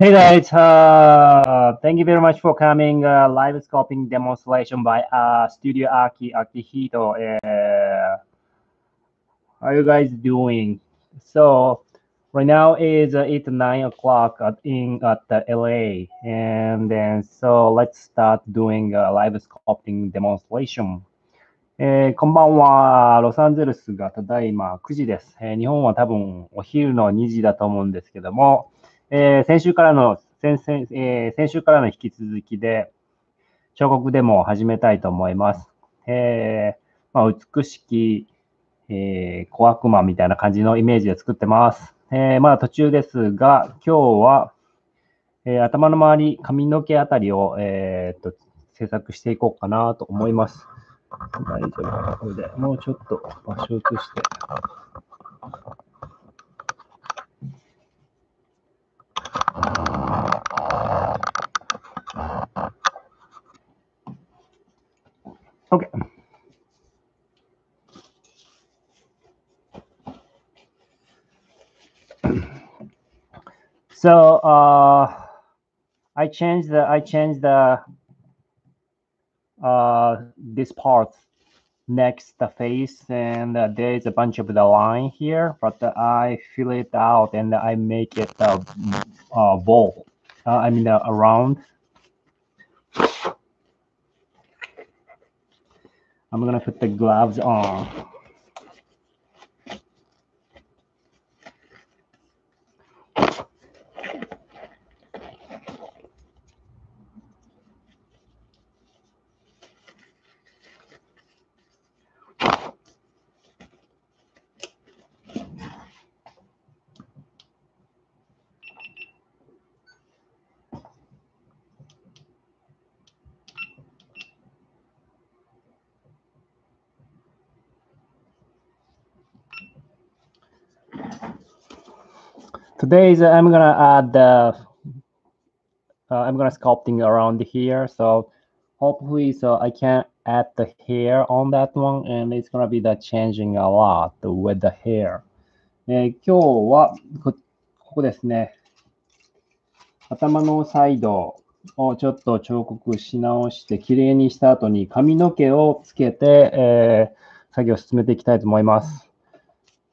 Hey guys, uh, thank you very much for coming. Uh, live scoping demonstration by uh, Studio Aki Akihito. Uh, how you guys doing? So right now is uh, eight nine o'clock at, in at the LA, and then so let's start doing a live scoping demonstration. えーこんばんは。ロサンゼルスがただいま9時です。えー日本は多分お昼の2時だと思うんですけども、えー先週からの、先々えー先週からの引き続きで、彫刻デモを始めたいと思います。えーまあ、美しき、えー小悪魔みたいな感じのイメージで作ってます。えーまだ途中ですが、今日は、えー頭の周り、髪の毛あたりを、えーっと制作していこうかなと思います。大丈夫これでもうちょっと場所移して。OK。So, uh, I changed the, I changed the, uh, this part next the face and uh, there is a bunch of the line here, but uh, I fill it out and I make it a uh, ball. Uh, I mean, uh, a round. I'm gonna put the gloves on. Today is I'm gonna add the uh, I'm gonna sculpting around here. So hopefully, so I can add the hair on that one, and it's gonna be the changing a lot with the hair. えー今日はこここですね。頭のサイドをちょっと彫刻し直して、綺麗にした後に髪の毛をつけて、えー作業を進めていきたいと思います。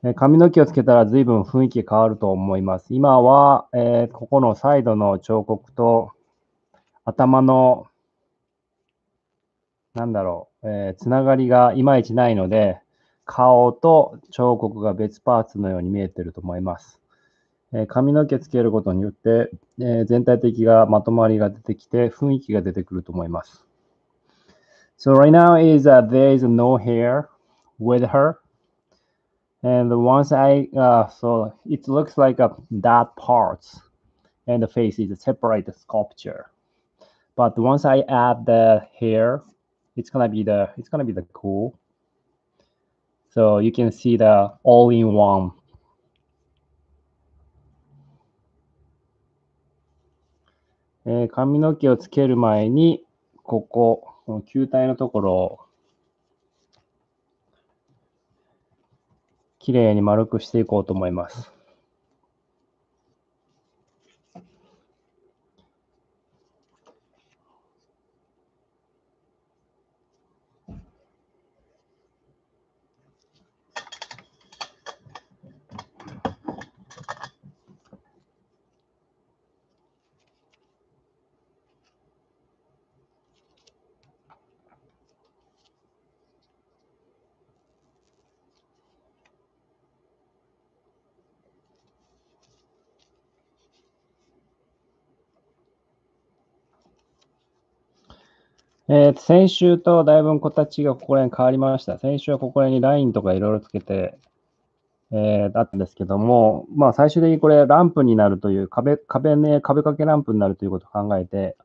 え髪の毛をつけたら随分雰囲気変わると思います。今は、えーここのサイドの彫刻と頭の、なんだろう、えーつながりがいまいちないので、顔と彫刻が別パーツのように見えてると思います。えー髪の毛つけることによって、え全体的がまとまりが出てきて、雰囲気が出てくると思います。So right now is uh, there is no hair with her. And once I, uh, so it looks like a, that parts and the face is a separate sculpture. But once I add the hair, it's gonna be the, it's gonna be the cool. So you can see the all-in-one. えー髪の毛をつける前に、ここ、この球体のところを きれいに丸くしていこうと思います。えー先週とだいぶ形がここら辺変わりました。先週はここら辺にラインとかいろいろつけて、えーだったんですけども、まあ最終的にこれランプになるという壁、壁ね、壁掛けランプになるということを考えて、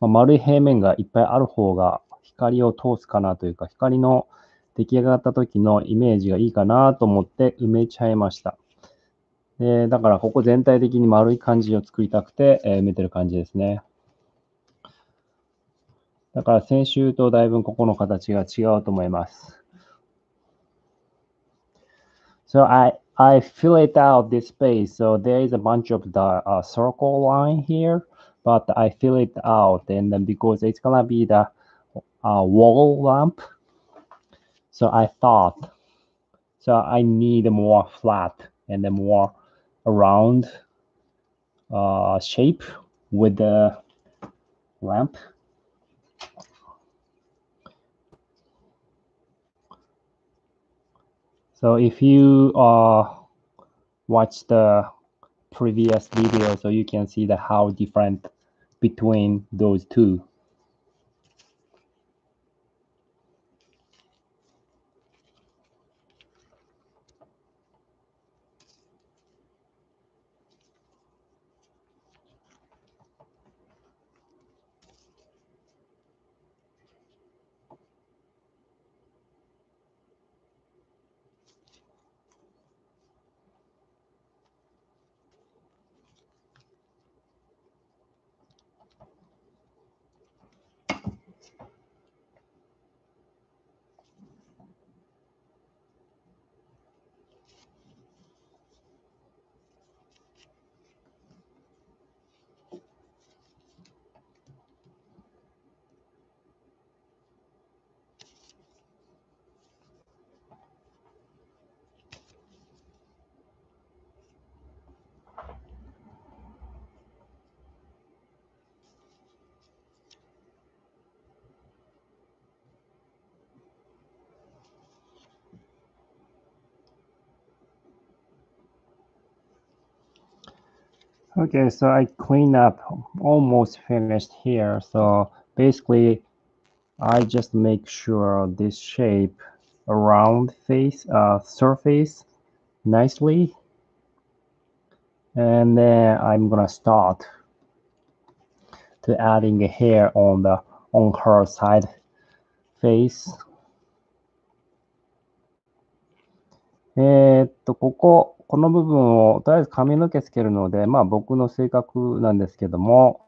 まあ、丸い平面がいっぱいある方が光を通すかなというか、光の出来上がった時のイメージがいいかなと思って埋めちゃいました。でだからここ全体的に丸い感じを作りたくて、えー埋めてる感じですね。だから先週とだいぶここの形が違うと思います。So I I fill it out this space. So there is a bunch of the uh, circle line here, but I fill it out and then because it's gonna be the uh, wall lamp. So I thought, so I need more flat and then more round uh, shape with the lamp. So if you uh, watch the previous video, so you can see the how different between those two. Okay, so I clean up, almost finished here. So basically, I just make sure this shape around face, uh, surface nicely. And then I'm gonna start to adding a hair on the on her side face. えーっと、ここ、 この部分を、とりあえず髪の毛つけるので、まあ僕の性格なんですけども、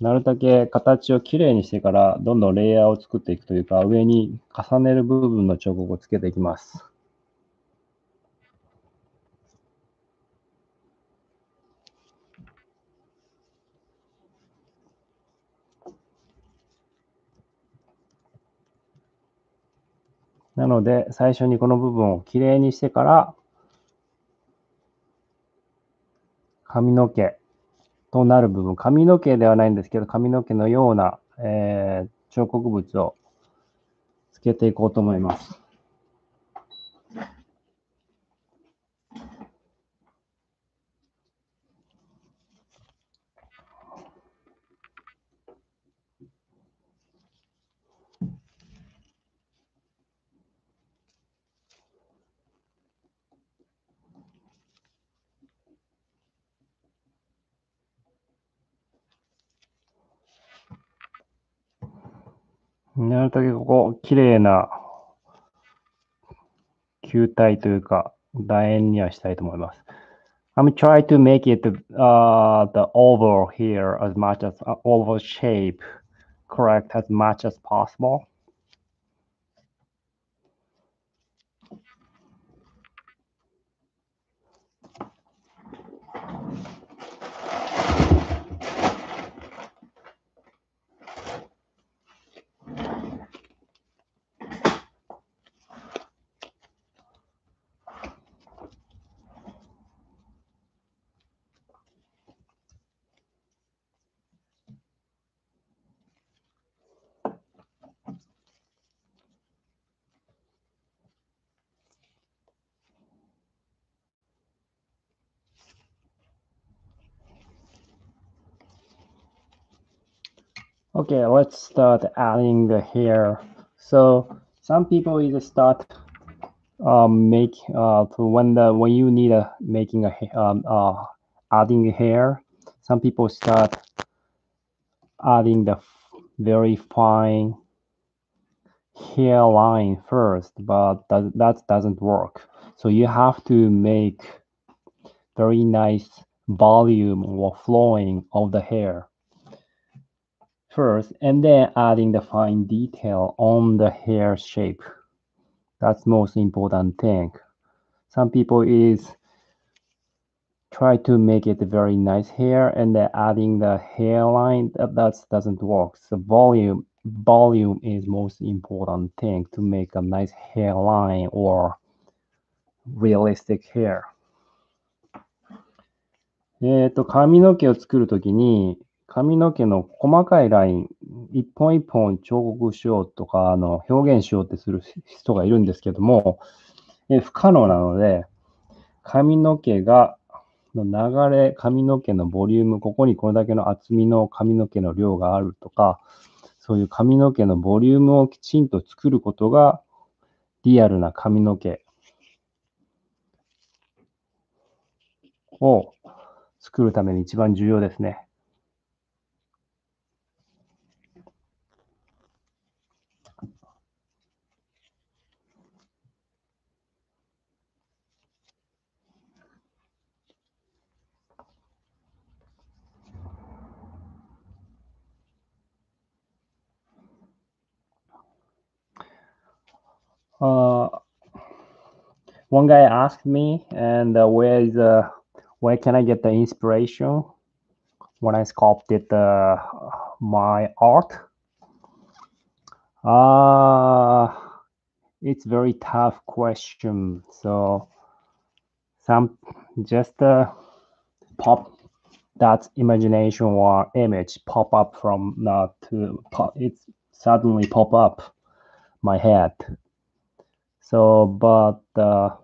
なるだけ形をきれいにしてから、どんどんレイヤーを作っていくというか、上に重ねる部分の彫刻をつけていきます。なので、最初にこの部分をきれいにしてから、髪の毛となる部分、髪の毛ではないんですけど、髪の毛のような、えー、彫刻物をつけていこうと思います。だけここ、綺麗な球体というか、楕円にはしたいと思います。I'm trying to make it uh, the oval here as much as uh, oval shape correct as much as possible. Okay, let's start adding the hair. So some people either start um, make uh, when the when you need a making a um, uh, adding hair. Some people start adding the very fine hairline first, but that, that doesn't work. So you have to make very nice volume or flowing of the hair first and then adding the fine detail on the hair shape. That's most important thing. some people is try to make it very nice hair and then adding the hairline that that's doesn't work. So volume volume is most important thing to make a nice hairline or realistic hair. えっと、髪の毛を作るときに、 髪の毛の細かいライン、一本一本彫刻しようとか、あの、表現しようってする人がいるんですけども、え不可能なので、髪の毛が、の流れ、髪の毛のボリューム、ここにこれだけの厚みの髪の毛の量があるとか、そういう髪の毛のボリュームをきちんと作ることが、リアルな髪の毛を作るために一番重要ですね。One guy asked me, and uh, where is uh, where can I get the inspiration when I sculpted uh, my art? Uh, it's very tough question. So some just uh, pop that imagination or image pop up from not to pop, it's suddenly pop up my head so, but uh,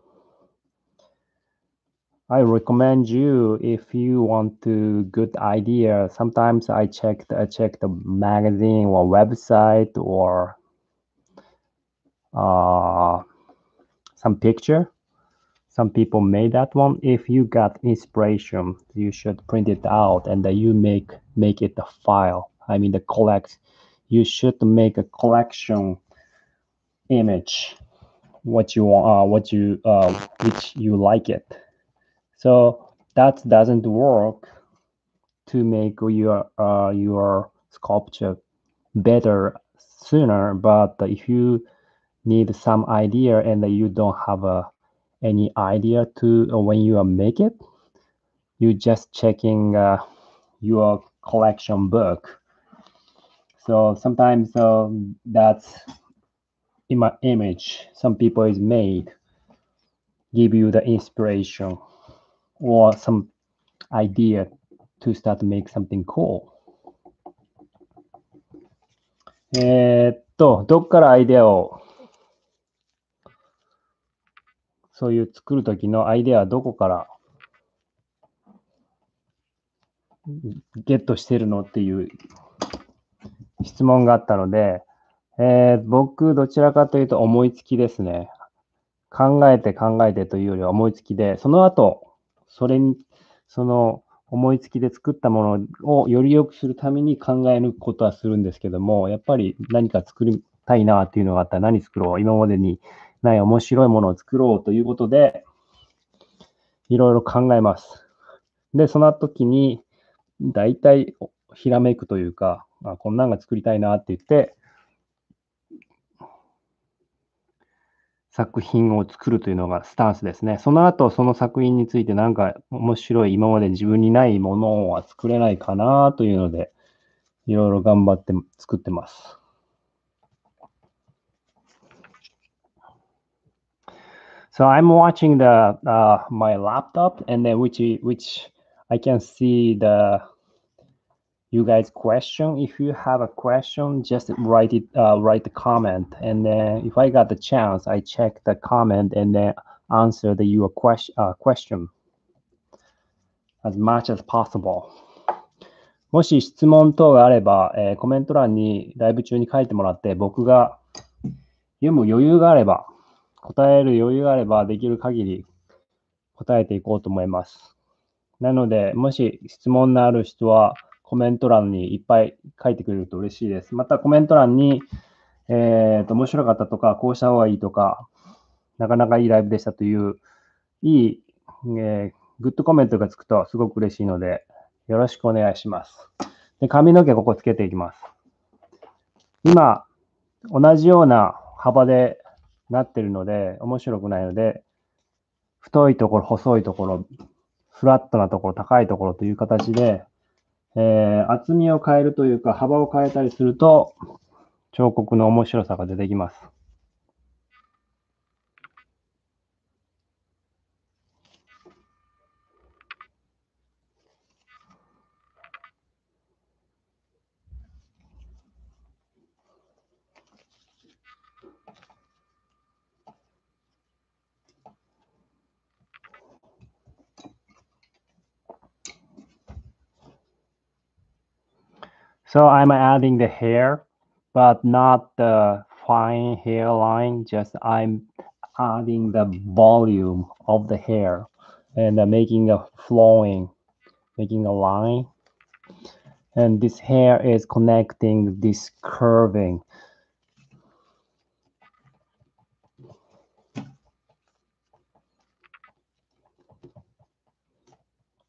I recommend you if you want to good idea. Sometimes I check I check the magazine or website or uh, some picture. Some people made that one. If you got inspiration, you should print it out and then you make make it a file. I mean the collect. You should make a collection image what you want, uh, what you, uh, which you like it. So that doesn't work to make your uh, your sculpture better sooner. But if you need some idea and you don't have uh, any idea to uh, when you make it, you just checking uh, your collection book. So sometimes uh, that's ima image some people is made give you the inspiration or some idea to start to make something cool え、っと、どっからアイデアを、そういう作るときのアイデアはどこからゲットしてるのっていう質問があったので、えー、僕、どちらかというと思いつきですね。考えて考えてというよりは思いつきで、その後、それに、その思いつきで作ったものをより良くするために考え抜くことはするんですけども、やっぱり何か作りたいなっていうのがあったら何作ろう今までにない面白いものを作ろうということで、いろいろ考えます。で、その時に、大体ひらめくというか、あこんなんが作りたいなって言って、作品を作るというのがスタンスですね。その後、その作品についてなんか面白い、今まで自分にないものは作れないかなというので、いろいろ頑張って作ってます。So I'm watching the uh, my laptop and then which which I can see the you guys question. If you have a question, just write it, uh, write the comment. And then if I got the chance, I check the comment and then answer the your question, uh, question as much as possible. もし質問等があれば、えー、コメント欄にライブ中に書いてもらって、僕が読む余裕があれば、答える余裕があれば、できる限り答えていこうと思います。なので、もし質問のある人は、コメント欄にいっぱい書いてくれると嬉しいです。またコメント欄に、えっ、ー、と、面白かったとか、こうした方がいいとか、なかなかいいライブでしたという、いい、えー、グッドコメントがつくとすごく嬉しいので、よろしくお願いします。で、髪の毛ここつけていきます。今、同じような幅でなってるので、面白くないので、太いところ、細いところ、フラットなところ、高いところという形で、えー、厚みを変えるというか、幅を変えたりすると、彫刻の面白さが出てきます。So I'm adding the hair, but not the fine hairline, just I'm adding the volume of the hair and uh, making a flowing, making a line. And this hair is connecting this curving.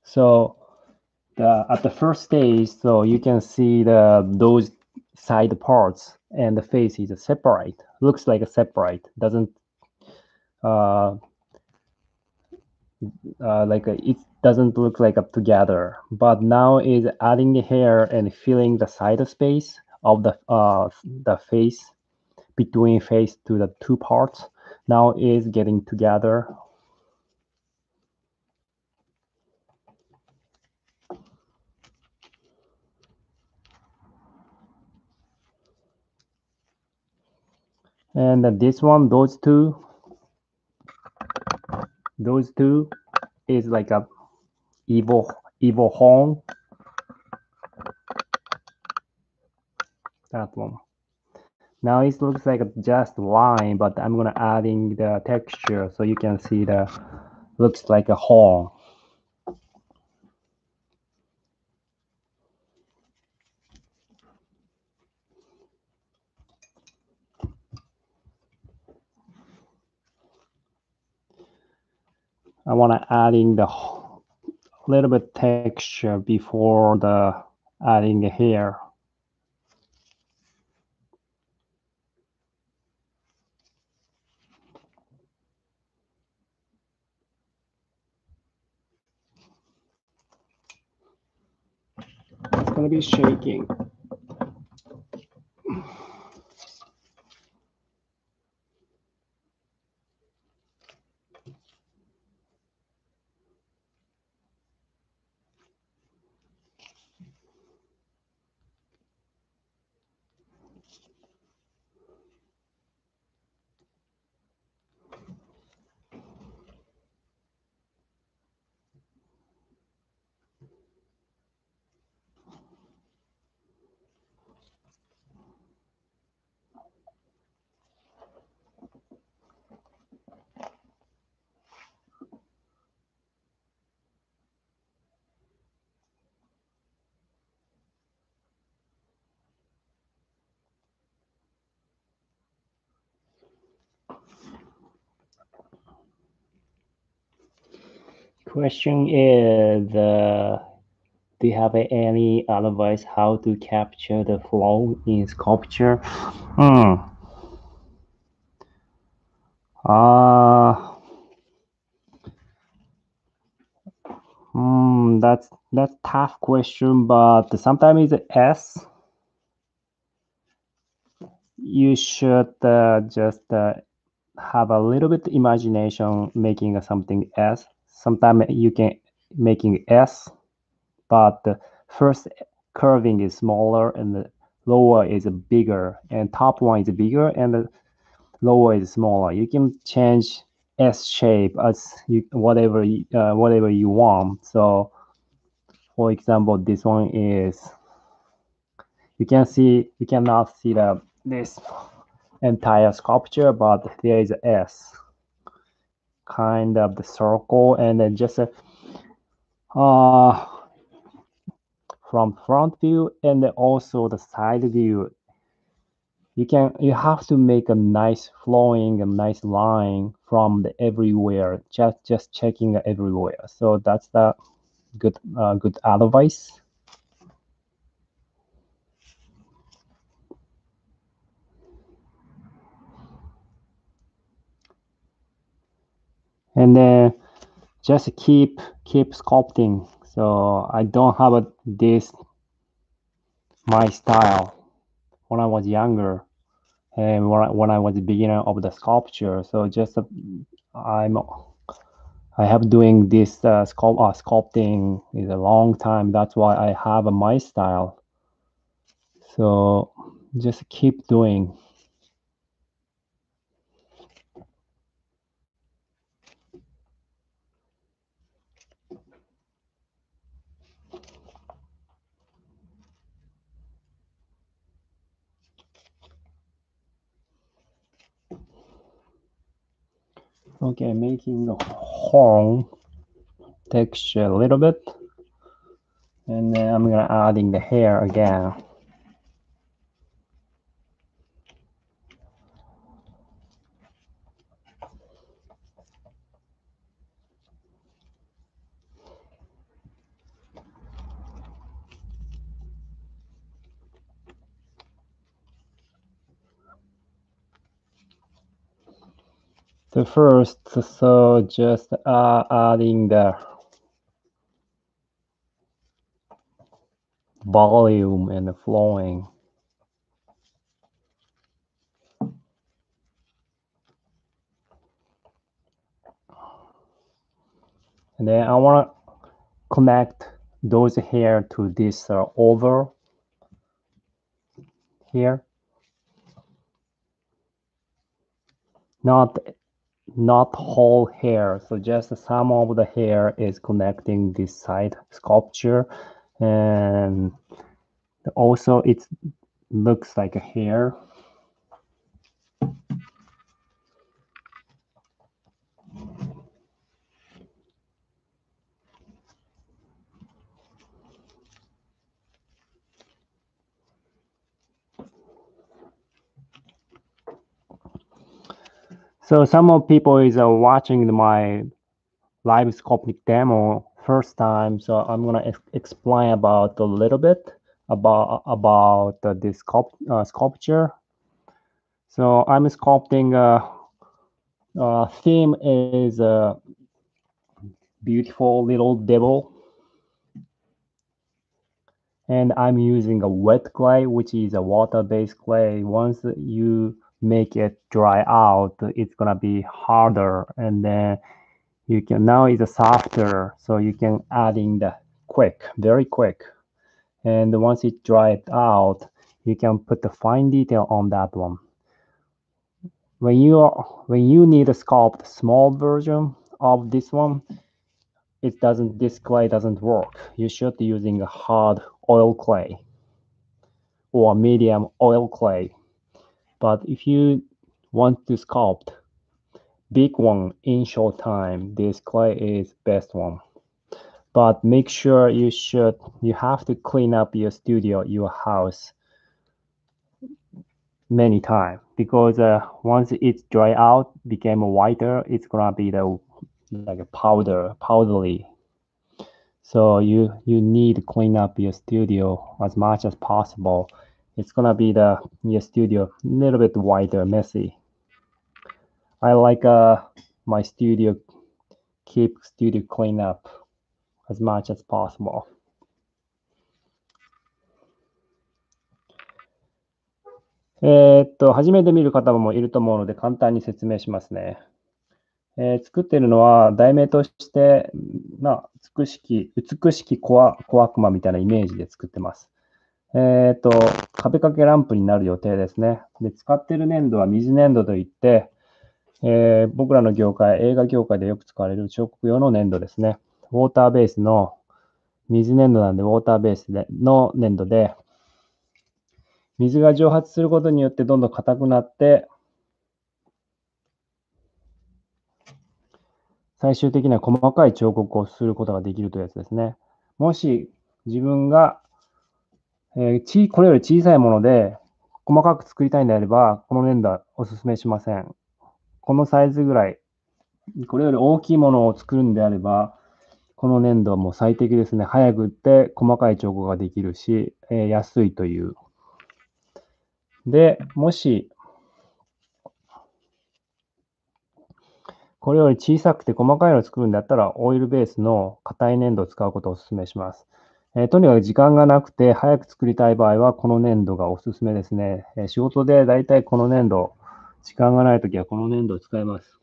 So the, at the first stage, so you can see the those side parts and the face is separate. Looks like a separate. Doesn't uh, uh, like a, it doesn't look like up together. But now is adding the hair and filling the side space of the uh, the face between face to the two parts. Now is getting together and this one those two those two is like a evil evil horn. That one. Now it looks like just line but i'm gonna adding the texture so you can see the looks like a horn I want to add in the little bit texture before the adding the hair. It's gonna be shaking. Question is, uh, do you have any advice how to capture the flow in sculpture? Hmm. Uh, hmm, that's that's tough question, but sometimes it's S. You should uh, just uh, have a little bit imagination making something S sometimes you can making S, but the first curving is smaller and the lower is bigger and top one is bigger and the lower is smaller. You can change S shape as you whatever uh, whatever you want. So, for example, this one is you can see you cannot see the this entire sculpture, but there is a S kind of the circle and then just a, uh, from front view and also the side view. You can you have to make a nice flowing a nice line from the everywhere just just checking everywhere. So that's the good uh, good advice And then just keep keep sculpting. So I don't have a, this my style when I was younger and when I, when I was the beginner of the sculpture. So just uh, I'm I have doing this uh, sculpt, uh, sculpting is a long time. That's why I have a my style. So just keep doing. Okay, making the horn texture a little bit. And then I'm gonna adding the hair again. The first, so just uh, adding the volume and the flowing. And then I want to connect those hair to this uh, over here. Not not whole hair. So just some of the hair is connecting this side sculpture. And also it looks like a hair. So some of people is uh, watching my live sculpting demo first time. So I'm gonna ex explain about a little bit about about uh, this sculpt, uh, sculpture. So I'm sculpting. Uh, uh, theme is a beautiful little devil, and I'm using a wet clay, which is a water-based clay. Once you make it dry out, it's gonna be harder. And then you can now it's softer so you can add in the quick very quick. And once it dried out you can put the fine detail on that one. When you are, when you need a sculpt small version of this one it doesn't this clay doesn't work. You should be using a hard oil clay or medium oil clay but if you want to sculpt big one in short time, this clay is best one. But make sure you should you have to clean up your studio, your house many times because uh, once it's dry out, became whiter, it's gonna be the like a powder, powdery. So you you need to clean up your studio as much as possible it's gonna be the your studio a little bit wider, messy. I like uh, my studio keep studio clean up as much as possible. えっと、初めて見る方もいると思うので、簡単に説明しますね。えー、作ってるのは、題名として、まあ、美しき、美しき小悪魔みたいなイメージで作ってます。えっ、ー、と、壁掛けランプになる予定ですね。で、使ってる粘土は水粘土といって、えー、僕らの業界、映画業界でよく使われる彫刻用の粘土ですね。ウォーターベースの、水粘土なんでウォーターベースでの粘土で、水が蒸発することによってどんどん硬くなって、最終的には細かい彫刻をすることができるというやつですね。もし自分がえー、ち、これより小さいもので、細かく作りたいんであれば、この粘土はお勧めしません。このサイズぐらい、これより大きいものを作るんであれば、この粘土はもう最適ですね。早くって細かい彫刻ができるし、えー、安いという。で、もし、ここれより小さくて細かいのを作るんだったら、オイルベースの硬い粘土を使うことをお勧めします。えーとにかく時間がなくて早く作りたい場合は、この粘土がおすすめですね。えー仕事でだいたいこの粘土、時間がないときはこの粘土を使います。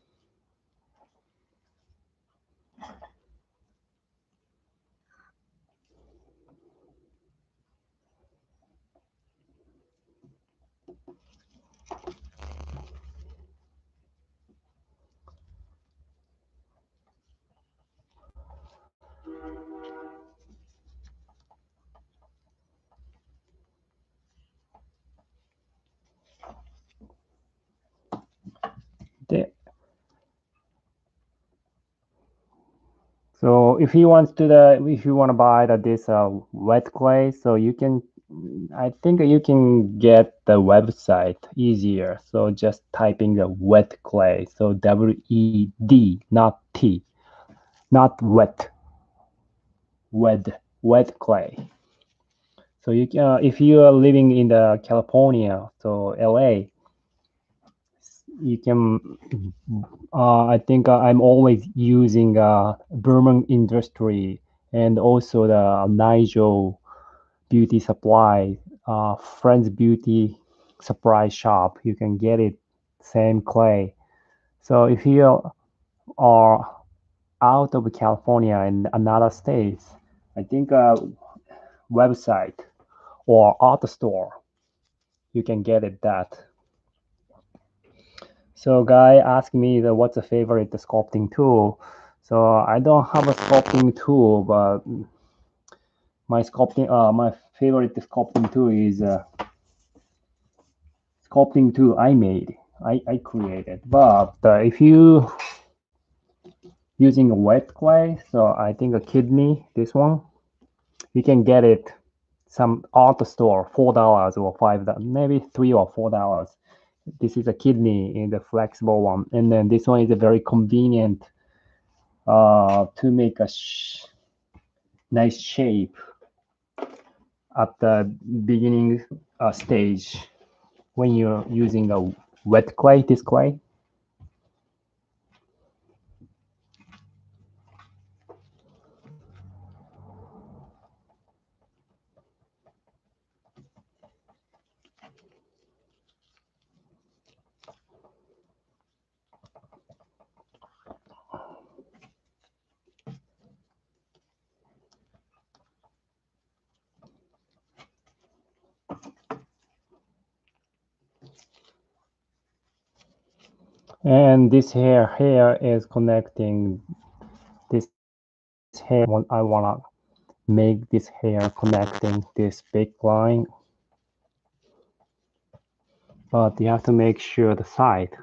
So if you want to the if you want to buy the this uh, wet clay, so you can I think you can get the website easier. So just typing the wet clay. So W E D, not T, not wet. Wet wet clay. So you can uh, if you are living in the California, so LA, you can uh, i think uh, i'm always using uh, Burman industry and also the nigel beauty supply uh, Frends beauty supply shop. You can get it same clay. So if you are out of california and another states i think a website or art store you can get it that so guy asked me that what's a favorite sculpting tool. So I don't have a sculpting tool, but my sculpting uh my favorite sculpting tool is uh, sculpting tool I made. I, I created. But uh, if you using wet clay, so I think a kidney, this one, you can get it some art store, four dollars or five, maybe three or four dollars this is a kidney in the flexible one. And then this one is a very convenient uh, to make a sh nice shape at the beginning uh, stage when you're using a wet clay this clay and this hair here is connecting this hair. I want to make this hair connecting this big line. But you have to make sure the side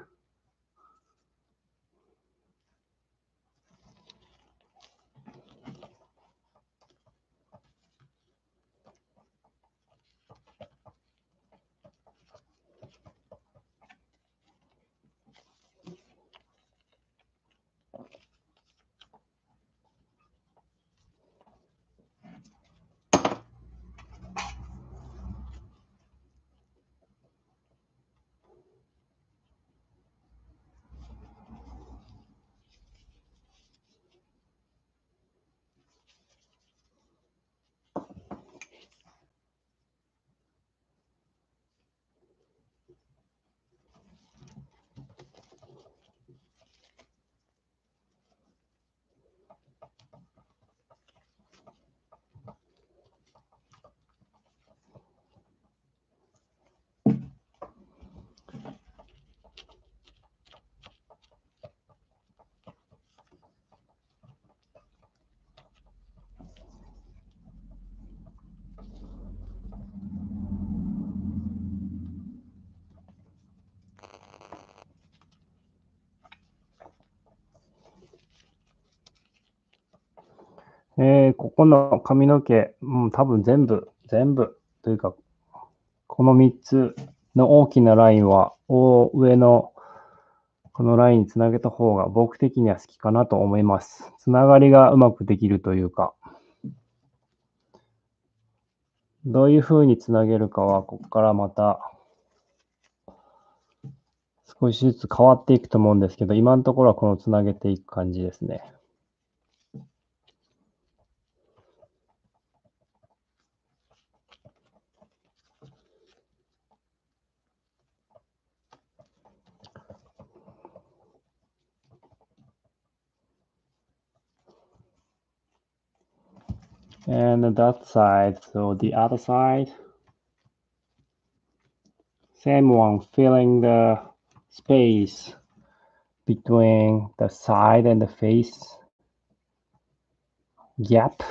えー、ここの髪の毛、うん、多分全部、全部というか、この3つの大きなラインは、お上のこのラインにつなげた方が僕的には好きかなと思います。つながりがうまくできるというか、どういうふうにつなげるかは、ここからまた少しずつ変わっていくと思うんですけど、今のところはこのつなげていく感じですね。And that side, so the other side. Same one, filling the space between the side and the face gap.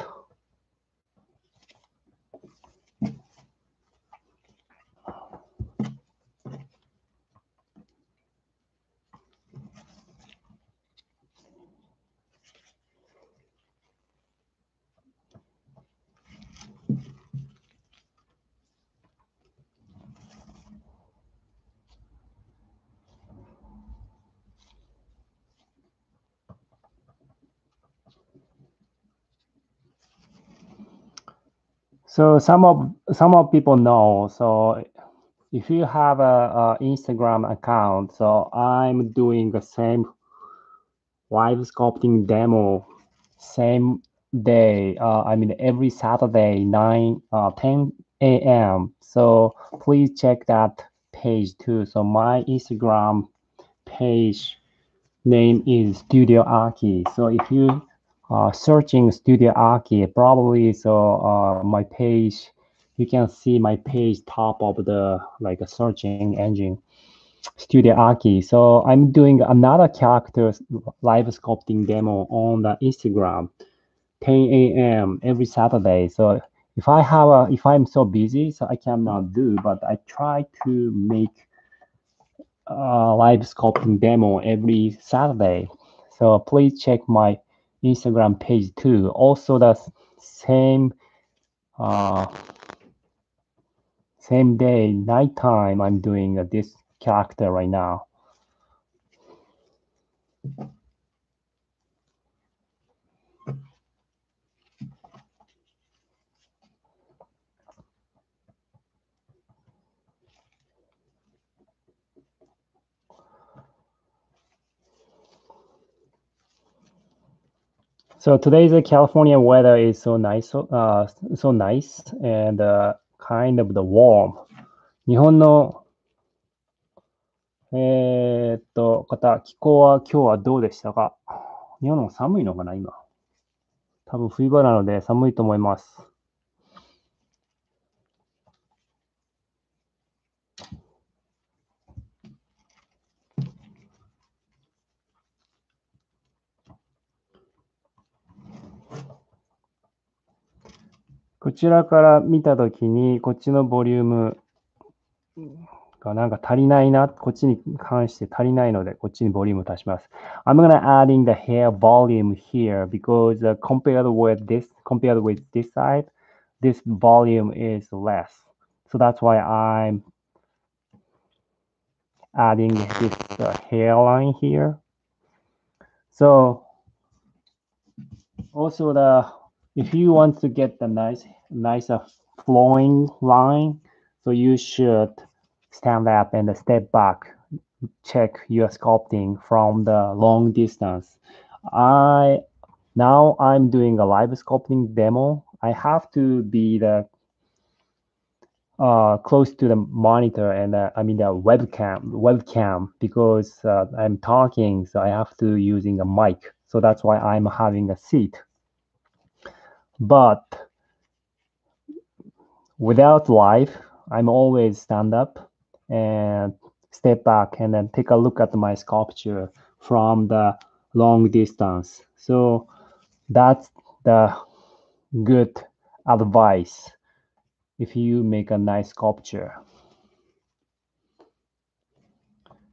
So some of some of people know. So if you have a, a Instagram account, so I'm doing the same live sculpting demo same day. Uh, I mean every Saturday nine uh, 10 a.m. So please check that page too. So my Instagram page name is Studio Aki. So if you searching Studio Aki, probably so uh, my page, you can see my page top of the like a searching engine, Studio Aki. So I'm doing another character live sculpting demo on the Instagram, 10 a.m. every Saturday. So if I have a, if I'm so busy, so I cannot do, but I try to make a live sculpting demo every Saturday. So please check my Instagram page too. Also the same uh, same day, nighttime, I'm doing uh, this character right now. So today's California weather is so nice, so, uh, so nice and uh, kind of the warm. 日本の、えー、っと、方、気候は今日はどうでしたか日本の寒いのかな、今。多分冬場なので寒いと思います。こちらから見たときに、こっちのボリュームがなんか足りないな、こっちに関して足りないので、こっちにボリューム足します。I'm gonna adding the hair volume here because、uh, compared with this, compared with this side, this volume is less. So that's why I'm adding this uh, hairline here. So also the if you want to get the nice nicer flowing line. So you should stand up and step back, check your sculpting from the long distance. I now I'm doing a live sculpting demo. I have to be the uh, close to the monitor and uh, I mean the webcam webcam because uh, I'm talking, so I have to using a mic. So that's why I'm having a seat. But without life, I'm always stand up and step back and then take a look at my sculpture from the long distance. So that's the good advice if you make a nice sculpture.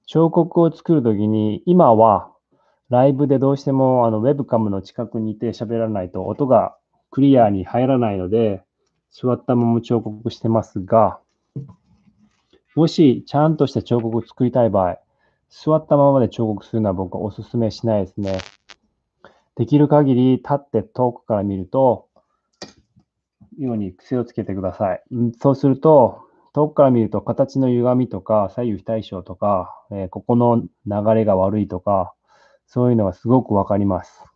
彫刻を作るときに、今はライブでどうしてもあのウェブカムの近くにいて喋らないと音がクリアに入らないので、 座ったまま彫刻してますが、もしちゃんとした彫刻を作りたい場合、座ったままで彫刻するのは僕はお勧めしないですね。できる限り立って遠くから見ると、ように癖をつけてください。そうすると、遠くから見ると形の歪みとか左右非対称とか、えー、ここの流れが悪いとか、そういうのがすごくわかります。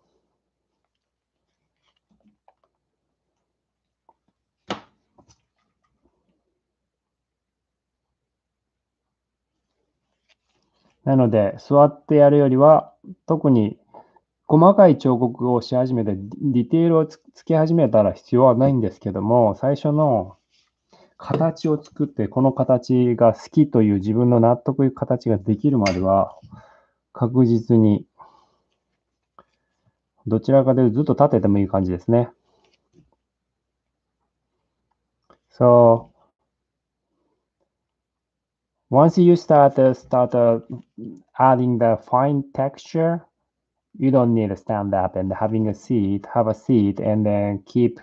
なので、座ってやるよりは、特に細かい彫刻をし始めて、ディテールをつけ始めたら必要はないんですけども、最初の形を作って、この形が好きという自分の納得いく形ができるまでは、確実に、どちらかというとずっと立ててもいい感じですね。So, once you start start adding the fine texture, you don't need to stand up and having a seat, have a seat, and then keep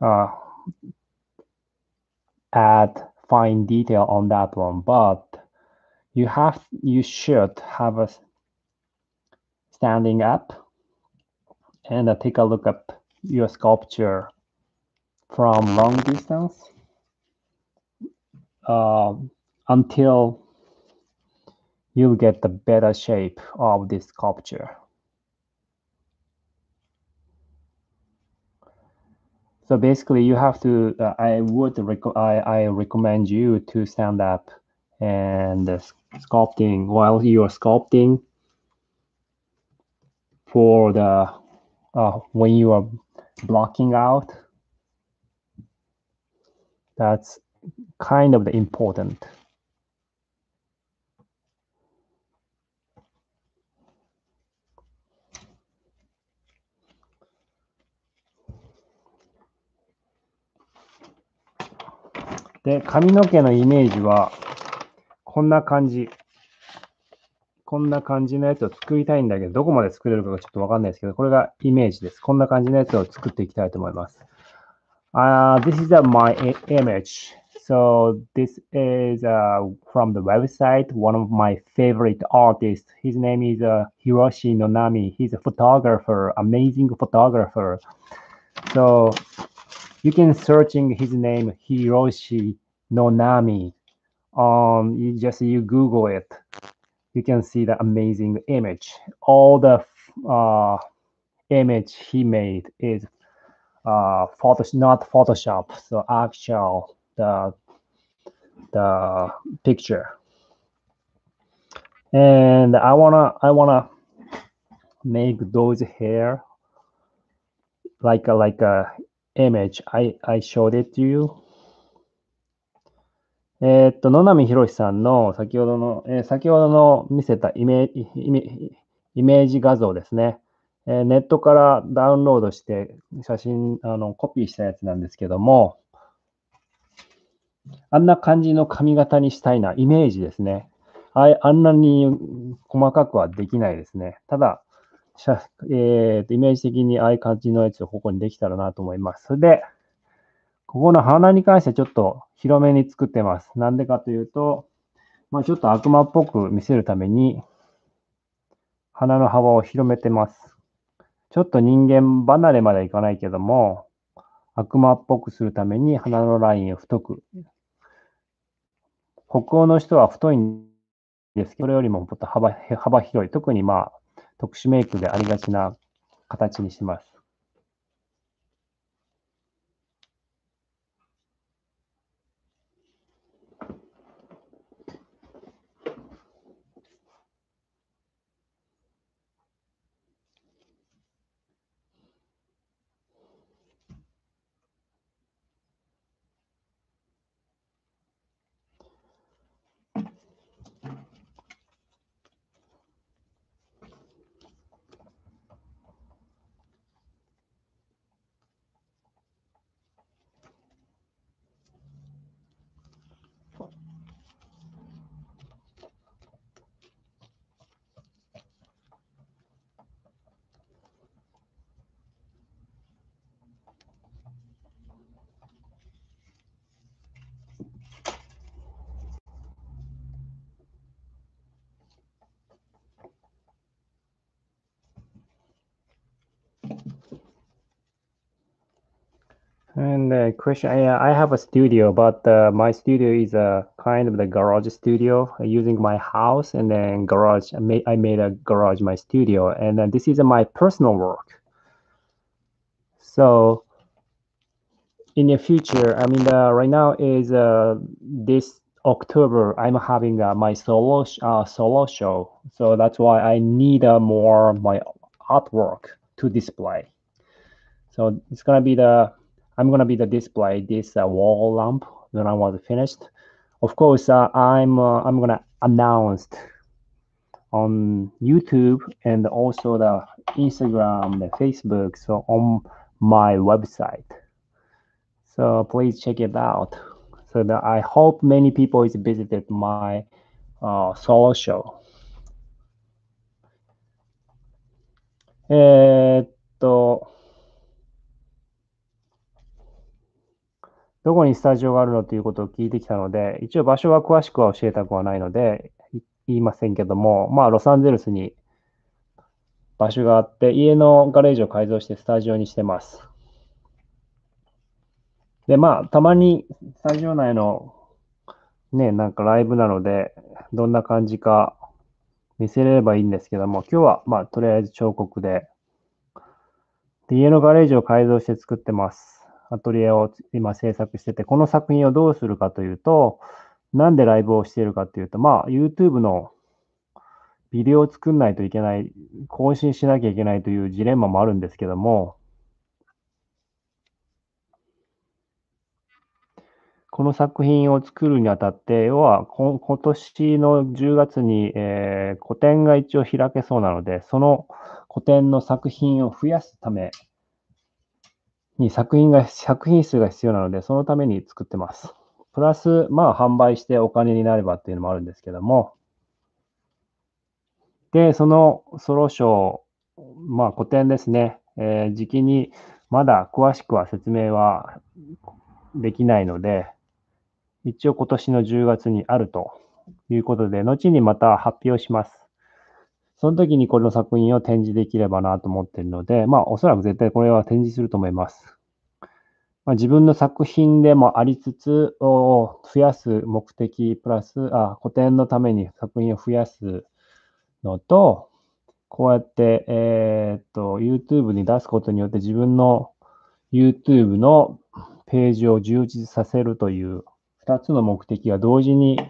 uh, add fine detail on that one. But you have, you should have a standing up and uh, take a look at your sculpture from long distance uh, until you'll get the better shape of this sculpture. So basically, you have to. Uh, I would I, I recommend you to stand up and uh, sculpting while you are sculpting for the uh, when you are blocking out. That's kind of the important. で、髪の毛のイメージは、こんな感じ。こんな感じのやつを作りたいんだけど、どこまで作れるかがちょっとわかんないですけど、これがイメージです。こんな感じのやつを作っていきたいと思います。Uh, this is a, my image. So this is uh, from the website, one of my favorite artists. His name is uh, Hiroshi Nonami. He's a photographer, amazing photographer. So you can searching his name Hiroshi Nonami. Um, you just you Google it, you can see the amazing image. All the uh, image he made is uh, photo not Photoshop, so actual the the picture. And I wanna I wanna make those hair like a like a image I, I showed it to you. えっと、野波博さんの先ほどの、えー、先ほどの見せたイメイメージ画像ですね、えー、ネットからダウンロードして写真あのコピーしたやつなんですけども、あんな感じの髪型にしたいな、イメージですね。ああんなに細かくはできないですね。ただ、えー、とイメージ的にああいう感じのやつをここにできたらなと思います。それで、ここの鼻に関してちょっと広めに作ってます。なんでかというと、まあ、ちょっと悪魔っぽく見せるために、鼻の幅を広めてます。ちょっと人間離れまではいかないけども、悪魔っぽくするために鼻のラインを太く。北欧の人は太いんですけど、それよりももっと幅幅広い。特にまあ、特殊メイクでありがちな形にします。And the question, yeah, I have a studio, but uh, my studio is a kind of the garage studio uh, using my house and then garage. I made, I made a garage my studio, and then this is my personal work. So in the future, I mean, uh, right now is uh, this October. I'm having uh, my solo uh, solo show, so that's why I need uh, more my artwork to display. So it's gonna be the I'm gonna be the display this uh, wall lamp when I was finished. Of course, uh, I'm uh, I'm gonna announce on YouTube and also the Instagram, the Facebook, so on my website. So please check it out. So that I hope many people is visited my uh, solo show. えーっと、 どこにスタジオがあるのということを聞いてきたので、一応場所は詳しくは教えたくはないので、言いませんけども、まあ、ロサンゼルスに場所があって、家のガレージを改造してスタジオにしてます。で、まあ、たまにスタジオ内のね、なんかライブなので、どんな感じか見せれればいいんですけども、今日は、まあ、とりあえず彫刻で、で家のガレージを改造して作ってます。アトリエを今制作してて、この作品をどうするかというと、なんでライブをしているかというと、まあ、YouTube のビデオを作んないといけない、更新しなきゃいけないというジレンマもあるんですけども、この作品を作るにあたって、要は今年の10月に、えー、個展が一応開けそうなので、その個展の作品を増やすために作品が、作品数が必要なので、そのために作ってます。プラス、まあ、販売してお金になればっていうのもあるんですけども、で、そのソロショー、まあ、古典ですね、えー、時期にまだ詳しくは説明はできないので、一応今年の10月にあるということで、後にまた発表します。その時にこれの作品を展示できればなと思っているので、まあ、おそらく絶対これは展示すると思います。まあ、自分の作品でもありつつ、を増やす目的プラス、あ、古典のために作品を増やすのと、こうやって、えー、っと、YouTube に出すことによって自分の YouTube のページを充実させるという2つの目的が同時に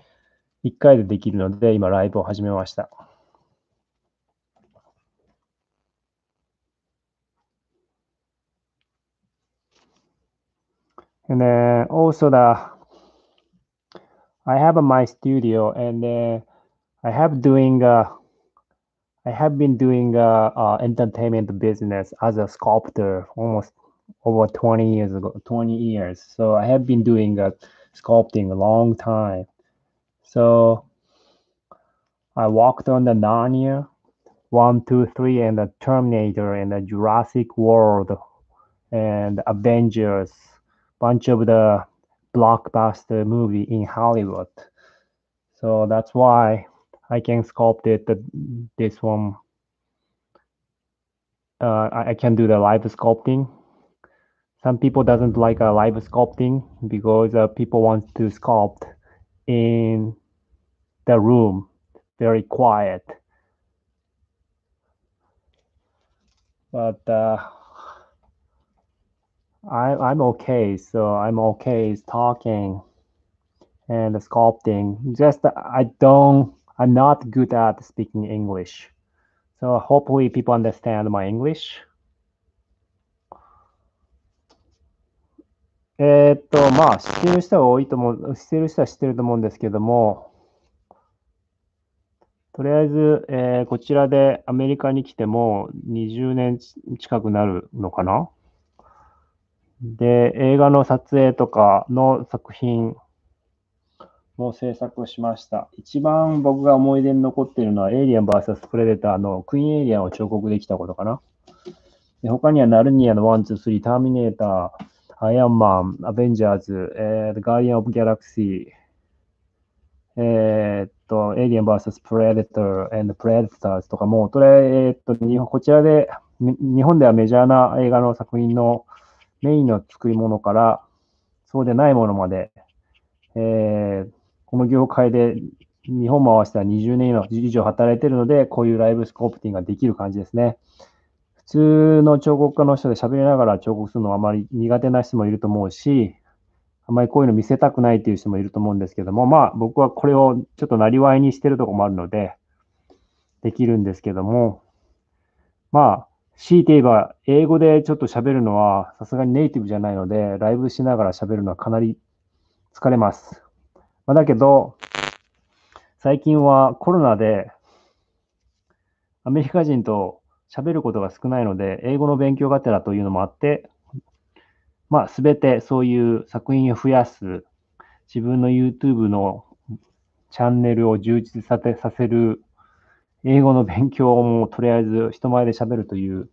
1回でできるので、今ライブを始めました。And then also the I have my studio and I have doing uh, I have been doing uh, uh, entertainment business as a sculptor almost over 20 years ago 20 years. So I have been doing uh, sculpting a long time. So I walked on the Narnia one two three and the Terminator and the Jurassic World and Avengers bunch of the blockbuster movie in Hollywood. So that's why I can sculpt it. This one, uh, I, I can do the live sculpting. Some people doesn't like a live sculpting because uh, people want to sculpt in the room, very quiet. But uh, I, I'm okay. So I'm okay talking and sculpting. Just I don't, I'm not good at speaking English. So hopefully people understand my English. えっと、まあ、知ってる人は多いと思う、知ってる人は知ってると思うんですけども、とりあえず、えー、こちらでアメリカに来ても20年近くなるのかなで、映画の撮影とかの作品も制作しました。一番僕が思い出に残っているのは、エイリアン VS プレデターのクイーンエイリアンを彫刻できたことかな。で他には、ナルニアの1、2、3、ターミネーター、アイアンマン、アベンジャーズ、えー、ガーディアン・オブ・ギャラクシー、えー、っと、エイリアン VS プレデター、プレデターズとかも、これ、えー、っと、こちらで、日本ではメジャーな映画の作品のメインの作り物からそうでないものまで、えー、この業界で日本も合わせたら20年以上働いているので、こういうライブスコープティングができる感じですね。普通の彫刻家の人で喋りながら彫刻するのはあまり苦手な人もいると思うし、あまりこういうの見せたくないっていう人もいると思うんですけども、まあ僕はこれをちょっとなりわいにしてるとこもあるので、できるんですけども、まあ、強いて言えば、英語でちょっと喋るのはさすがにネイティブじゃないので、ライブしながら喋るのはかなり疲れます。まあ、だけど、最近はコロナでアメリカ人と喋ることが少ないので、英語の勉強がてらというのもあって、まあ、すべてそういう作品を増やす、自分の YouTube のチャンネルを充実させさせる、英語の勉強もとりあえず人前でしゃべるという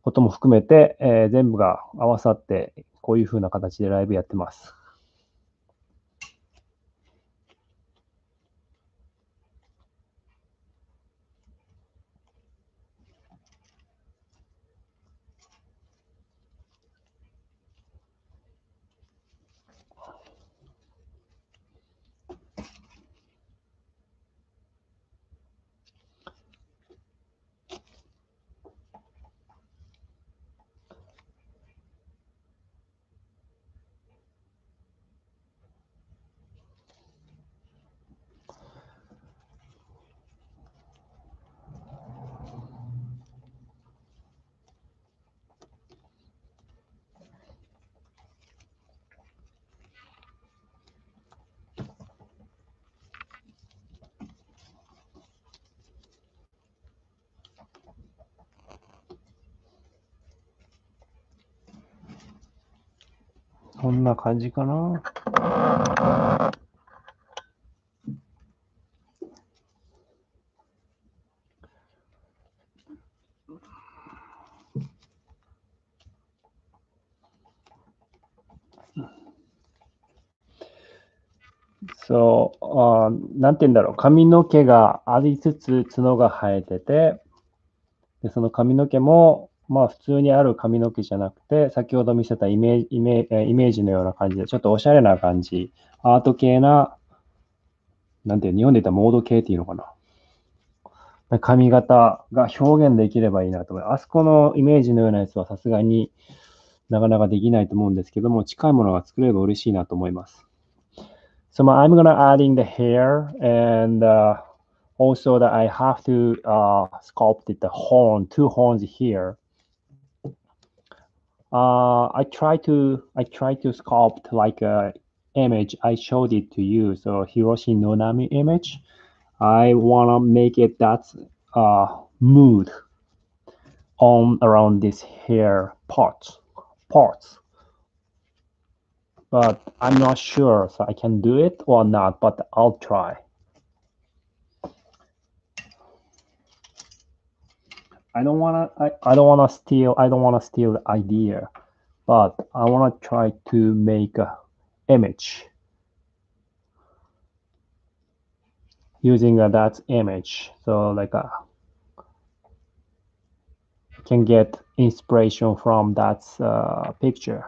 ことも含めて、えー、全部が合わさって、こういうふうな形でライブやってます。こんな感じかな。そう、あなんて言うんだろう、髪の毛がありつつ角が生えてて、でその髪の毛もまあ普通にある髪の毛じゃなくて、先ほど見せたイメージイメイメージのような感じで、ちょっとおしゃれな感じ、アート系な、なんていう、日本で言ったらモード系っていうのかな。髪型が表現できればいいなと思います。あそこのイメージのようなやつはさすがになかなかできないと思うんですけども、近いものが作れれば嬉しいなと思います。So I'm gonna adding the hair and、uh, also that I have to uh, sculpt the horn, two horns here. Uh, I try to I try to sculpt like a image. I showed it to you. So Hiroshi Nonami image. I wanna make it that uh, mood on around this hair part parts. But I'm not sure so I can do it or not, but I'll try. I don't wanna I, I don't wanna steal I don't wanna steal the idea, but I wanna try to make a image using uh, that image. So like a can get inspiration from that uh, picture.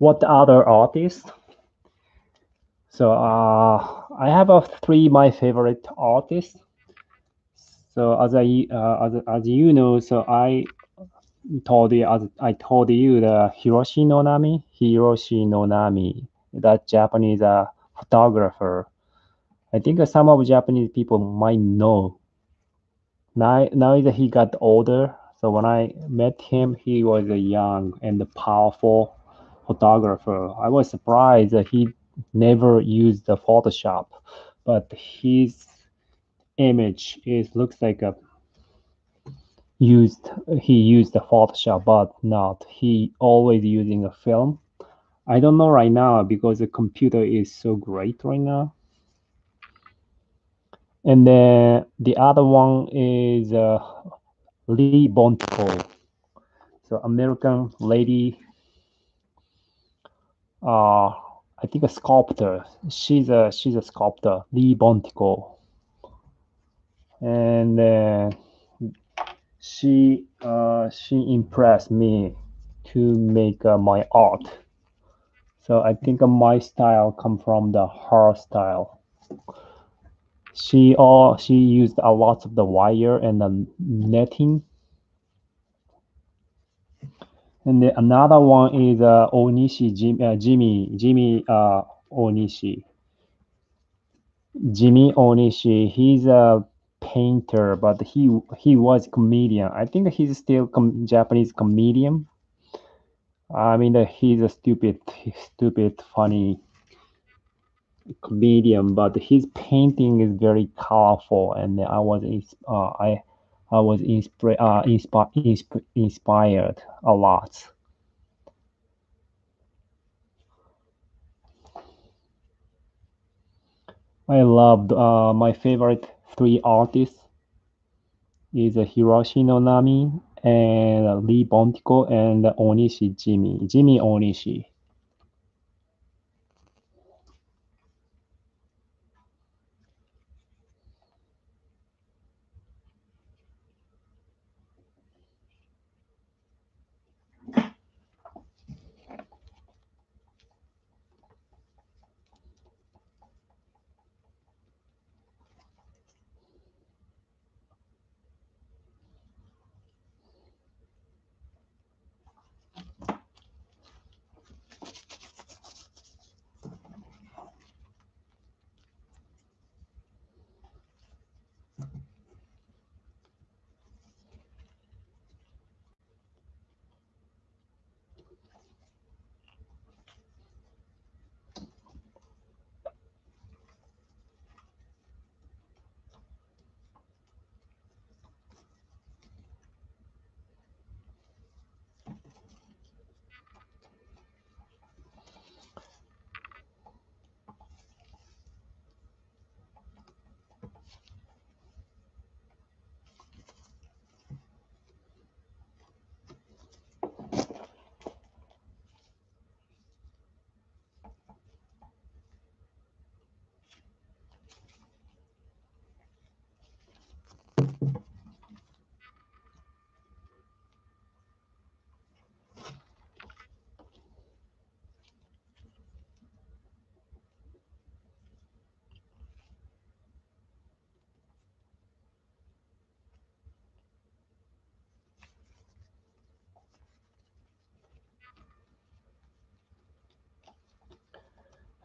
What other artists? So uh, I have a three my favorite artists. So as I uh, as as you know, so I told you as I told you the Hiroshi Nonami, Hiroshi Nonami, that Japanese uh, photographer. I think some of Japanese people might know. Now, now that he got older, so when I met him, he was young and powerful photographer. I was surprised that he never used the Photoshop, but his image is looks like a used he used the Photoshop, but not he always using a film. I don't know right now because the computer is so great right now. And then the other one is uh, Lee Bontecou, so American lady. Uh, I think a sculptor. She's a she's a sculptor, Lee Bontecou, and uh, she uh, she impressed me to make uh, my art. So I think my style come from the her style she all she used a lot of the wire and the netting and then another one is uh, Onishi Jim, uh, Jimmy Jimmy uh, Onishi. Jimmy Onishi he's a painter but he he was comedian. I think he's still com Japanese comedian. I mean he's a stupid stupid funny comedian, but his painting is very colorful, and I was uh, I I was insp- uh, insp- insp- inspired a lot. I loved uh, my favorite three artists is Hiroshi Nonami and Lee Bontecou and Onishi Jimmy Jimmy Onishi.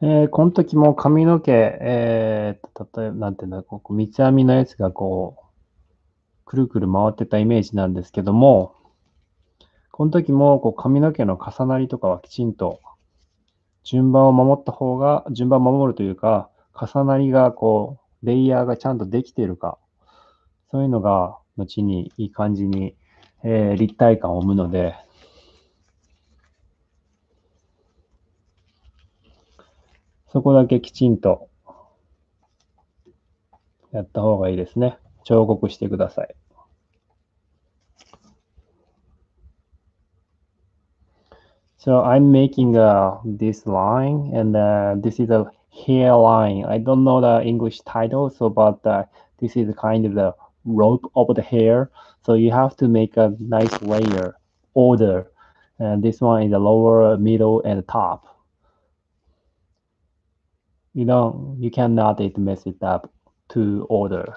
えー、この時も髪の毛、えー、例えば、なんていうんだ、こう、三つ編みのやつがこう、くるくる回ってたイメージなんですけども、この時もこう髪の毛の重なりとかはきちんと順番を守った方が、順番を守るというか、重なりがこう、レイヤーがちゃんとできているか、そういうのが後にいい感じに、えー、立体感を生むので、そこだけきちんとやった方がいいですね。彫刻してください。So I'm making uh, this line, and uh, this is a hairline. I don't know the English title, so but uh, this is kind of the rope of the hair. So you have to make a nice layer order, And this one is the lower, middle, and top. You don't, you cannot mess it up to order.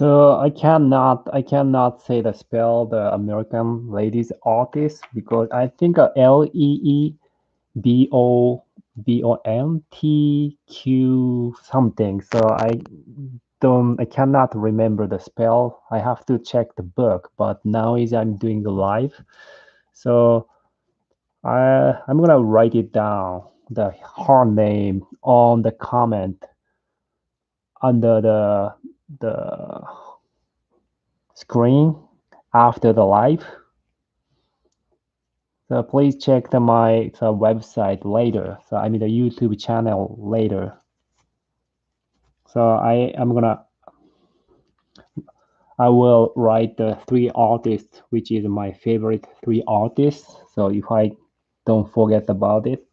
So I cannot I cannot say the spell the American ladies artist because I think uh, L E E B O B O M T Q something. So I don't I cannot remember the spell. I have to check the book. But now is I'm doing the live, so I I'm gonna write it down the her name on the comment under the the screen after the live. So please check the, my the website later. So I mean the YouTube channel later. So I am gonna I will write the three artists, which is my favorite three artists. So if I don't forget about it.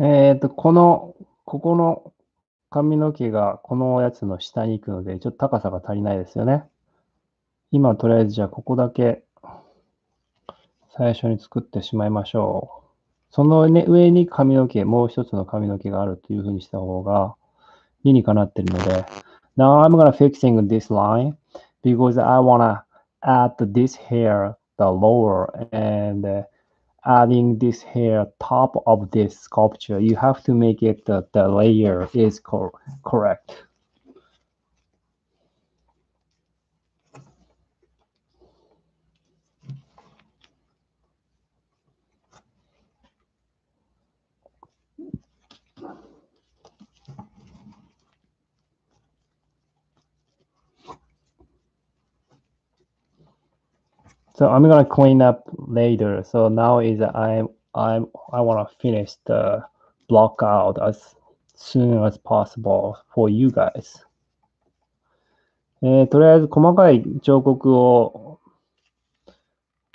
えっと、この、ここの髪の毛がこのやつの下に行くので、ちょっと高さが足りないですよね。今、とりあえずじゃあここだけ最初に作ってしまいましょう。その、ね、上に髪の毛、もう一つの髪の毛があるというふうにした方が理にかなっているので、Now I'm gonna fixing this line because I wanna add this hair, the lower, and uh, adding this hair top of this sculpture, you have to make it the, the layer is cor correct. So I'm gonna clean up later. So now is I'm I'm I want to finish the block out as soon as possible for you guys. えー、とりあえず細かい彫刻を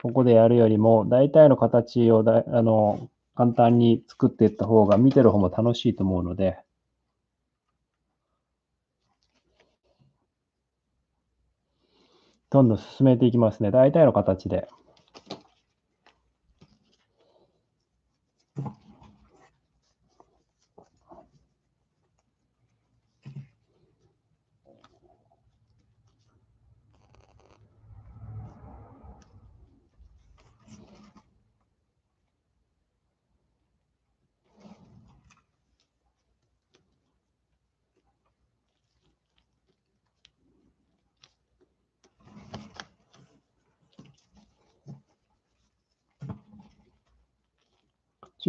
ここでやるよりも大体の形をだあの簡単に作っていった方が見てる方も楽しいと思うのでどんどん進めていきますね。大体の形で。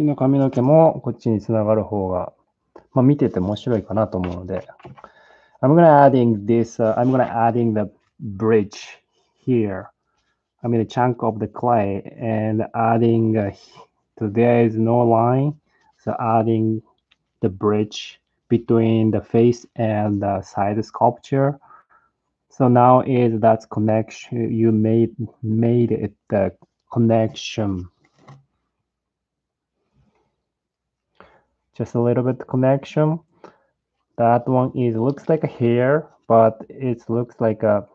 っちの髪の毛もこっちにつながる方が、まあ、見てて面白いかなと思うので、I'm gonna adding this,、uh, I'm gonna adding the bridge here. I mean, a chunk of the clay and adding, uh, so there is no line, so adding the bridge between the face and the side sculpture. So now is that connection you made made it the connection just a little bit connection. That one is looks like a hair, but it looks like a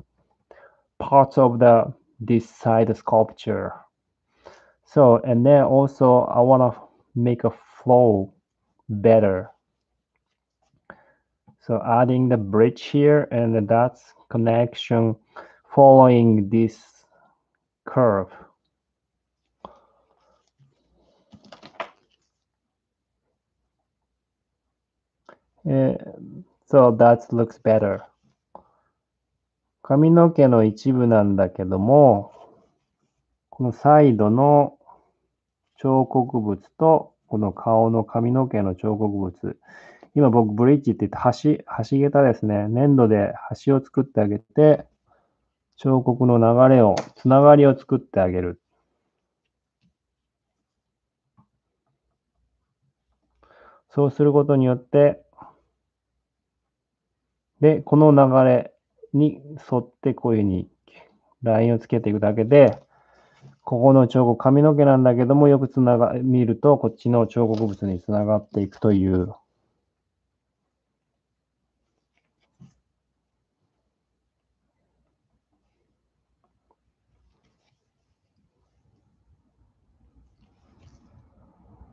parts of the this side sculpture. So and then also I want to make a flow better. So adding the bridge here and that's connection following this curve. Uh, so that looks better. 髪の毛の一部なんだけども、このサイドの彫刻物と、この顔の髪の毛の彫刻物。今僕、ブリッジって言って橋、橋桁ですね。粘土で橋を作ってあげて、彫刻の流れを、つながりを作ってあげる。そうすることによって、で、この流れに沿ってこういうふうにラインをつけていくだけで、ここの彫刻、髪の毛なんだけども、よくつなが、見ると、こっちの彫刻物につながっていくという。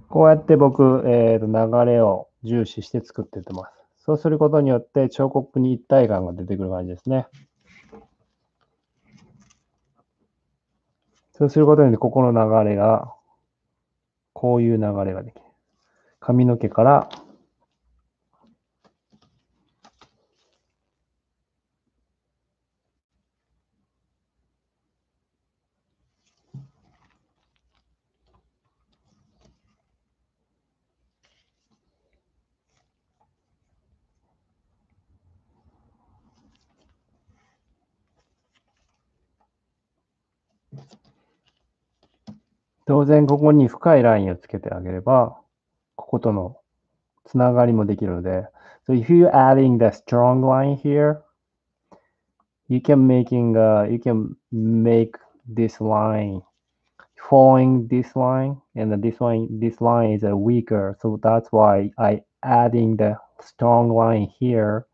こうやって僕、えー、と流れを重視して作ってってます。そうすることによって彫刻に一体感が出てくる感じですね。そうすることによって、ここの流れが、こういう流れができる。髪の毛から当然ここに深いラインをつけてあげれば、こことのつながりもできるので、so if you adding the strong line here, you can making uh, you can make this line following this line and this one this line is a weaker so that's why I adding the strong line here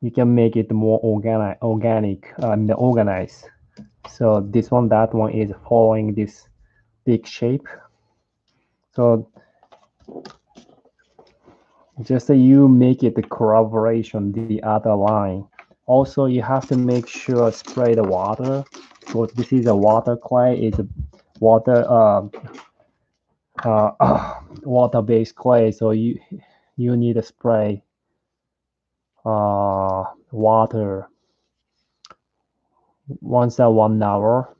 you can make it more organic organic um, organized so this one, that one is following this big shape. So just so you make it the corroboration, the other line. Also, you have to make sure spray the water. So this is a water clay. It's a water uh, uh, water-based clay. So you you need to spray uh, water once a one hour.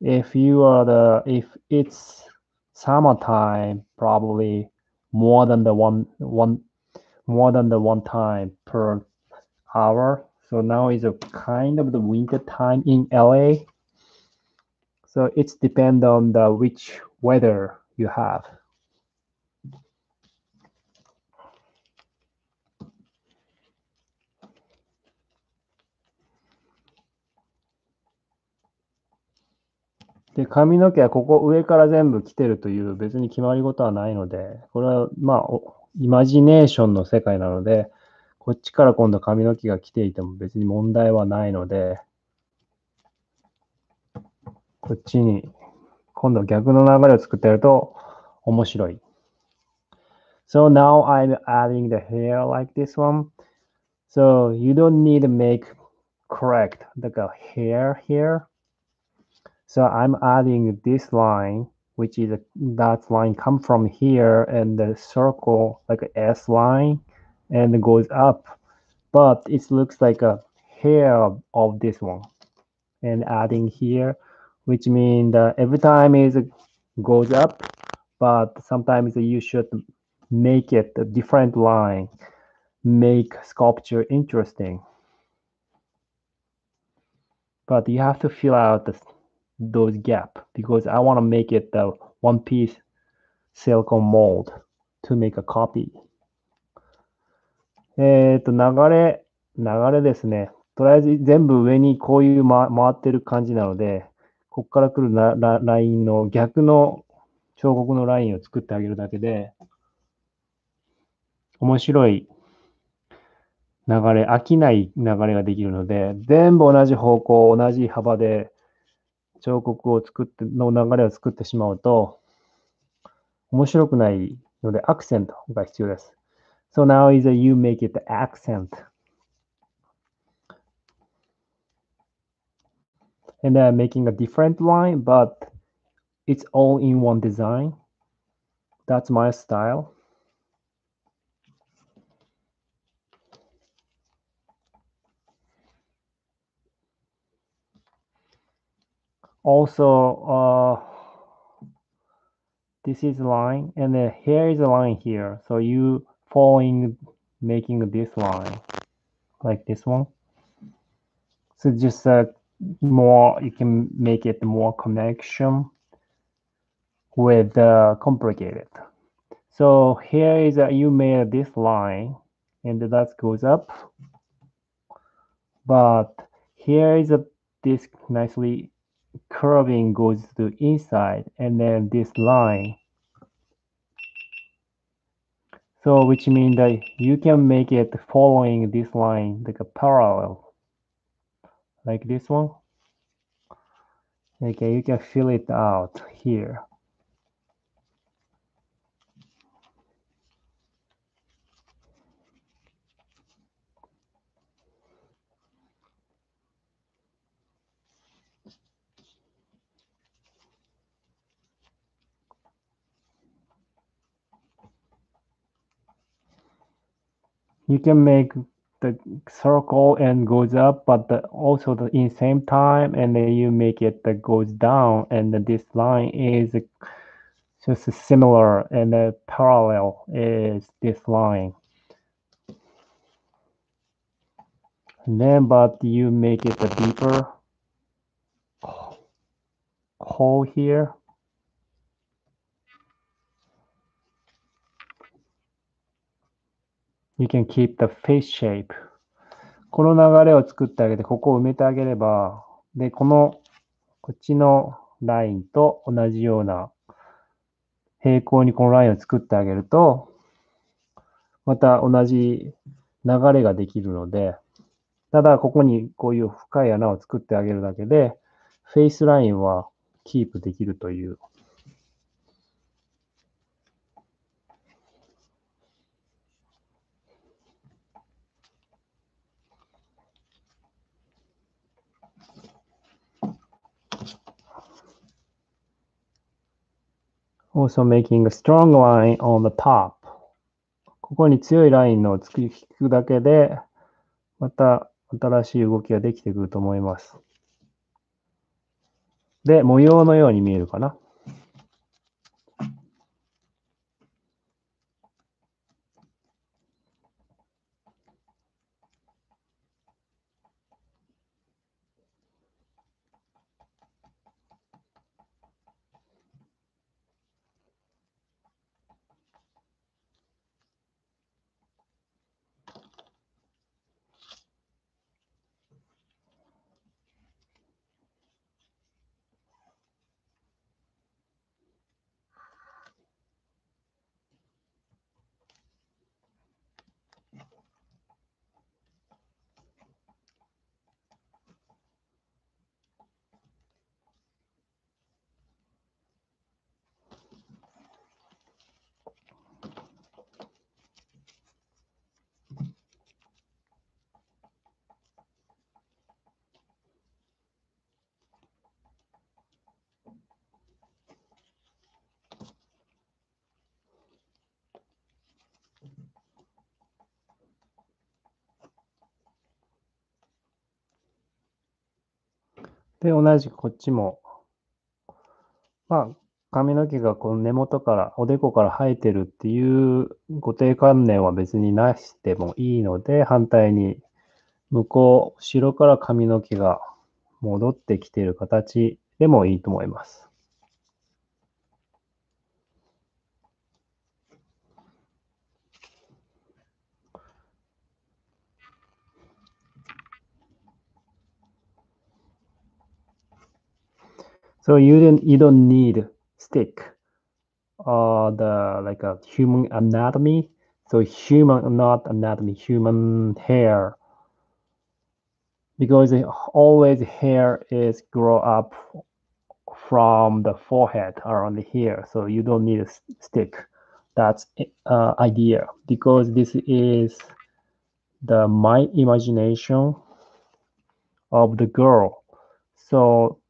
If you are the if it's summertime, probably more than the one one more than the one time per hour. So now is a kind of the winter time in LA. So it's depend on the which weather you have. で、髪の毛はここ上から全部来てるという別に決まり事はないので、これはまあ、イマジネーションの世界なので、こっちから今度髪の毛が来ていても別に問題はないので、こっちに今度逆の流れを作ってやると面白い。So now I'm adding the hair like this one. So you don't need to make correct the hair here. So I'm adding this line, which is a, that line come from here and the circle like a S line and goes up, but it looks like a hair of this one and adding here, which means every time it goes up, but sometimes you should make it a different line, make sculpture interesting. But you have to fill out the, those gap because I want to make it the one piece silicone mold to make a copy. えっ、と、流れ、流れですね。とりあえず全部上にこういう、ま、回ってる感じなので、ここから来るなララインの逆の彫刻のラインを作ってあげるだけで、面白い流れ、飽きない流れができるので、全部同じ方向、同じ幅で彫刻を作って、の流れを作ってしまうと、面白くないので、アクセントが必要です。So now is that you make it the accent. And then making a different line, but it's all in one design. That's my style. Also, uh, this is a line, and then here is a line here. So you following, making this line, like this one. So just uh, more, you can make it more connection with uh, complicated. So here is that you made this line and that goes up. But here is a this nicely curving goes to inside and then this line. So which means that you can make it following this line like a parallel. Like this one. Okay, you can fill it out here. You can make the circle and goes up, but the, also the in same time, and then you make it that goes down, and this line is just similar, and the parallel is this line. And then, but you make it a deeper hole here. You can keep the face shape. この流れを作ってあげて、ここを埋めてあげれば、で、この、こっちのラインと同じような、平行にこのラインを作ってあげると、また同じ流れができるので、ただ、ここにこういう深い穴を作ってあげるだけで、フェイスラインはキープできるという also making a strong line on the top. ここに強いラインの作り引くだけで、また新しい動きができてくると思います。で、模様のように見えるかな。で、同じくこっちも、まあ、髪の毛がこの根元から、おでこから生えてるっていう固定観念は別になしてもいいので、反対に、向こう、後ろから髪の毛が戻ってきている形でもいいと思います。So you don't you don't need stick or the like a human anatomy. So human not anatomy, human hair. Because always hair is grow up from the forehead around here. So you don't need a stick. That's uh, idea because this is the my imagination of the girl. So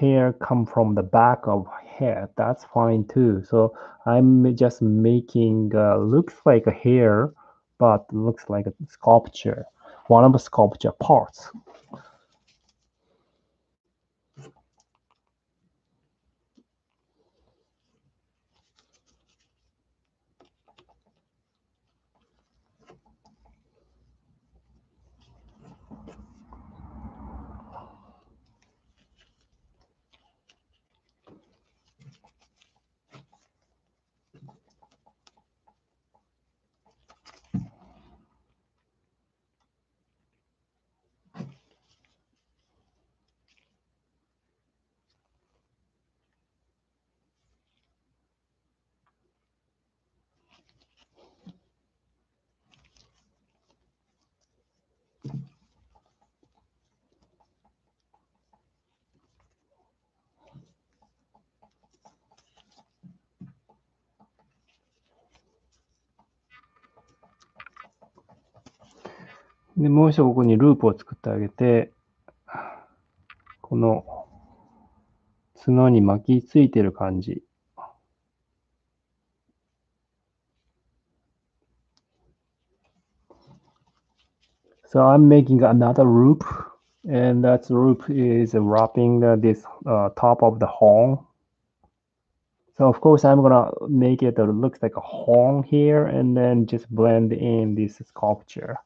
hair come from the back of head that's fine too. So i'm just making uh, looks like a hair but looks like a sculpture one of the sculpture parts で、もう一度ここにループを作ってあげて、この角に巻きついてる感じ。So I'm making another loop, and that loop is wrapping this uh, top of the horn. So of course I'm gonna make it look like a horn here, and then just blend in this sculpture.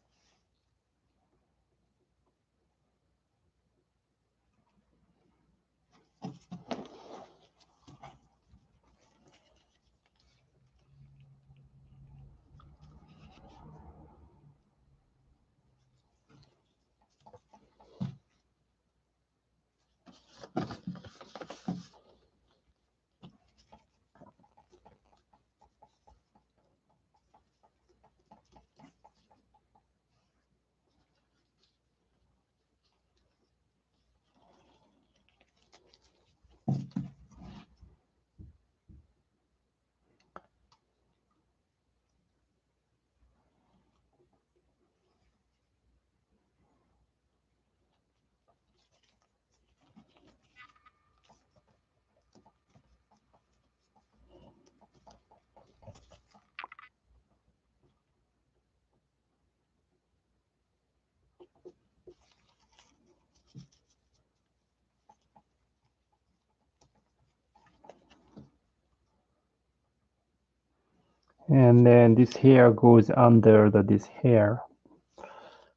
This hair goes under the this hair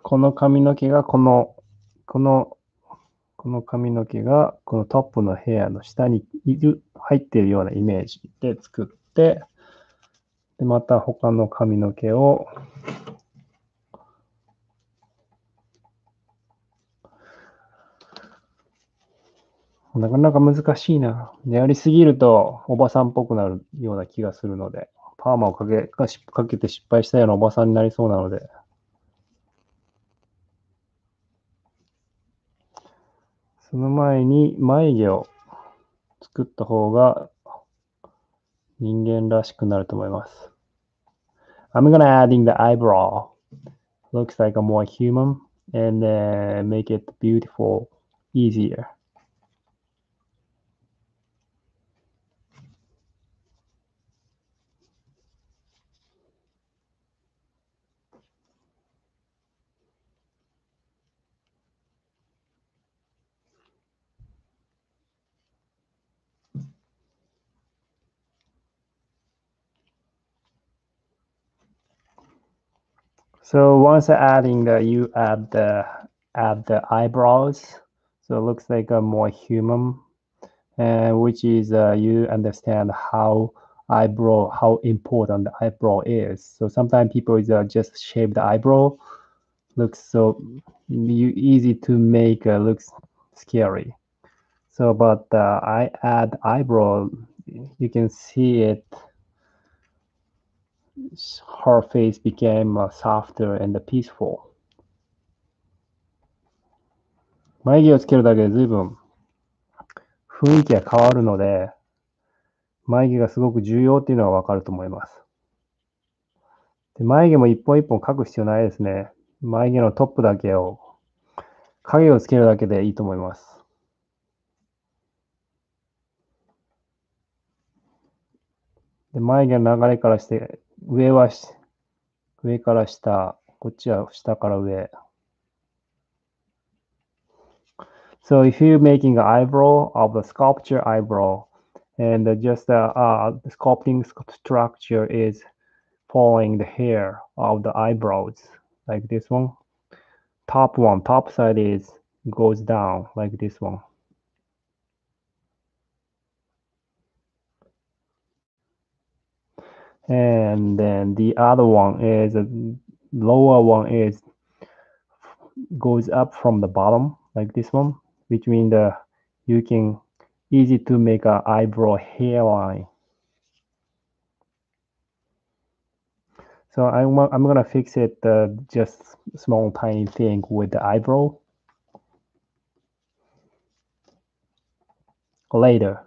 この髪の毛がこのこのこの髪の毛がこのトップのヘアの下にいる入っているようなイメージで作ってでまた他の髪の毛をなかなか難しいな。やりすぎるとおばさんっぽくなるような気がするので。パーマをかけかかけて失敗したようなおばさんになりそうなので、その前に眉毛を作った方が人間らしくなると思います。I'm gonna adding the eyebrow. Looks like a more human and uh, make it beautiful, easier. So once adding the, you add the add the eyebrows, so it looks like a more human, and which is uh, you understand how eyebrow how important the eyebrow is. So sometimes people is, uh, just shave the eyebrow, looks so you, easy to make uh, looks scary. So but uh, I add eyebrow, you can see it her face became uh, softer and peaceful. 眉毛をつけるだけで随分雰囲気が変わるので、眉毛がすごく重要っていうのはわかると思います。で眉毛も一本一本描く必要ないですね。眉毛のトップだけを、影をつけるだけでいいと思います。で眉毛の流れからして、上は上から下、こっちは下から上。So if you're making an eyebrow of the sculpture eyebrow, and just the, uh, the sculpting structure is following the hair of the eyebrows, like this one. Top one, top side is goes down like this one. And then the other one is a lower one is goes up from the bottom like this one which means the you can easy to make an eyebrow hairline. So I'm, I'm gonna fix it uh, just small tiny thing with the eyebrow. Later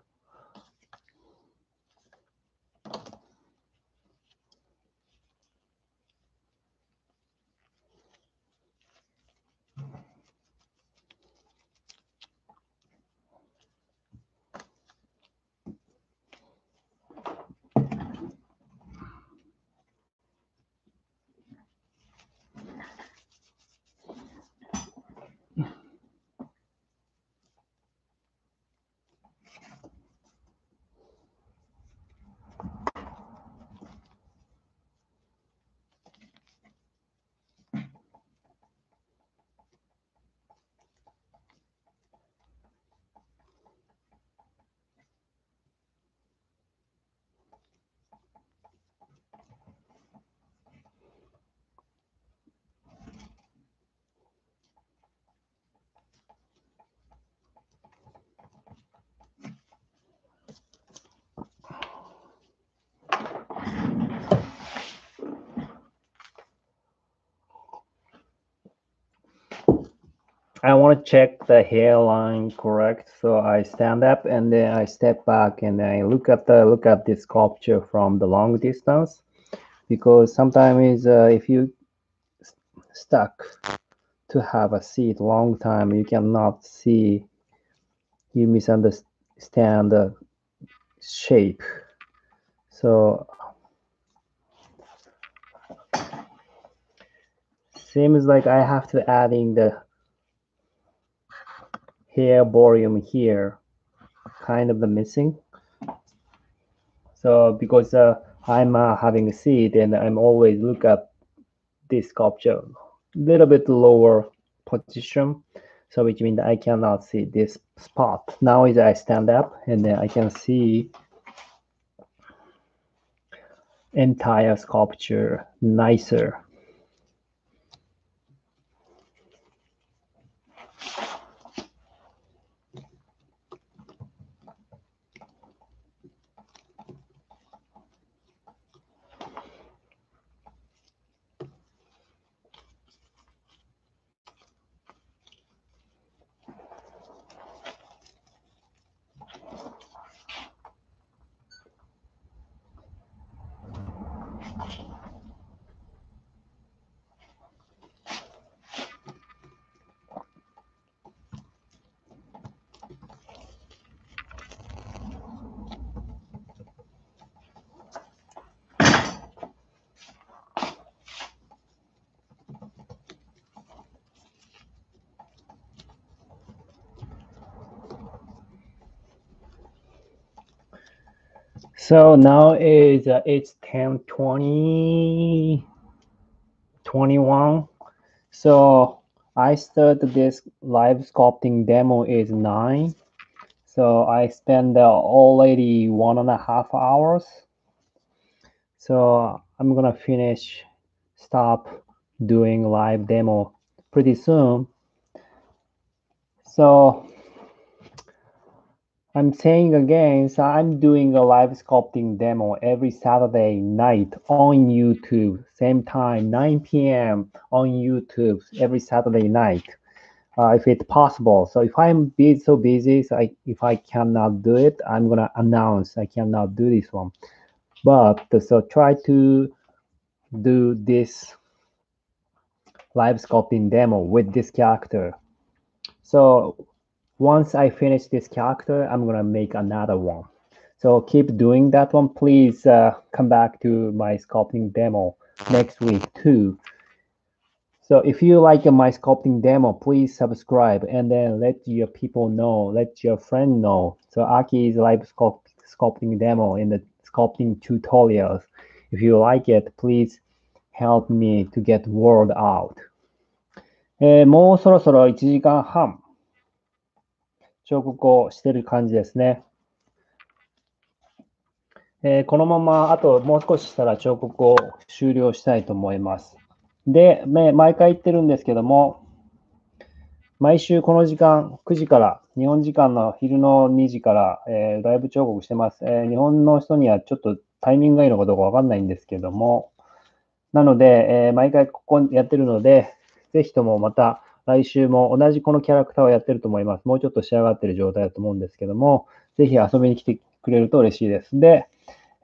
I want to check the hairline correct. So I stand up and then I step back and I look at the look at the sculpture from the long distance because sometimes uh, if you st stuck to have a seat long time, you cannot see, you misunderstand the shape. So seems like I have to add in the hair volume here kind of the missing. So because uh, I'm uh, having a seat and I'm always look at this sculpture a little bit lower position. So which means I cannot see this spot. Now as I stand up and then I can see entire sculpture nicer. So now is uh, it's 10 20 21. So I started this live sculpting demo is 9. So I spent uh, already one and a half hours. So I'm gonna finish, stop doing live demo pretty soon. So I'm saying again, so I'm doing a live sculpting demo every Saturday night on YouTube, same time, 9 p.m. on YouTube every Saturday night, uh, if it's possible. So if I'm busy, so busy, so I, if I cannot do it, I'm gonna announce I cannot do this one. But so try to do this live sculpting demo with this character. So once I finish this character, I'm gonna make another one. So keep doing that one. Please uh, come back to my sculpting demo next week too. So if you like my sculpting demo, please subscribe and then let your people know, let your friend know. So Aki's live sculpt, sculpting demo in the sculpting tutorials. If you like it, please help me to get word out. えー、もうそろそろ1時間半 彫刻をしてる感じですね。えー、このままあともう少ししたら彫刻を終了したいと思います。で、毎回言ってるんですけども、毎週この時間、9時から、日本時間の昼の2時から、えー、ライブ彫刻してます、えー、日本の人にはちょっとタイミングがいいのかどうかわかんないんですけども、なので、え、毎回ここにやってるので、ぜひともまた来週も同じこのキャラクターをやってると思います。もうちょっと仕上がってる状態だと思うんですけども、ぜひ遊びに来てくれると嬉しいです。で、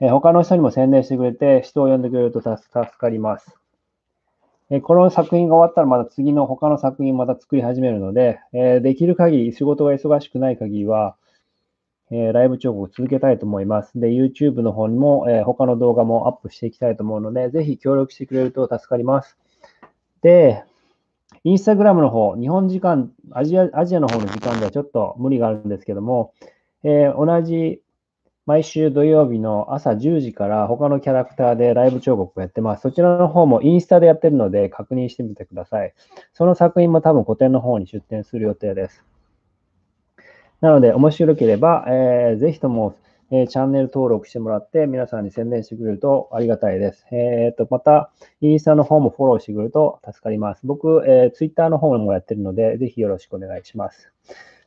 え、他の人にも宣伝してくれて、人を呼んでくれると助かります。えこの作品が終わったらまた次の他の作品また作り始めるので、えー、できる限り仕事が忙しくない限りは、え、ライブ彫刻を続けたいと思います。で、YouTube の方にも、え、他の動画もアップしていきたいと思うので、ぜひ協力してくれると助かります。で、インスタグラムの方、日本時間、アジアアジアの方の時間ではちょっと無理があるんですけども、えー、同じ毎週土曜日の朝10時から他のキャラクターでライブ彫刻をやってます。そちらの方もインスタでやってるので確認してみてください。その作品も多分個展の方に出展する予定です。なので、面白ければ、えー、ぜひともえー、チャンネル登録してもらって皆さんに宣伝してくれるとありがたいです。えっ、ー、と、また、インスタの方もフォローしてくれると助かります。僕、えー、ツイッターの方もやってるので、ぜひよろしくお願いします。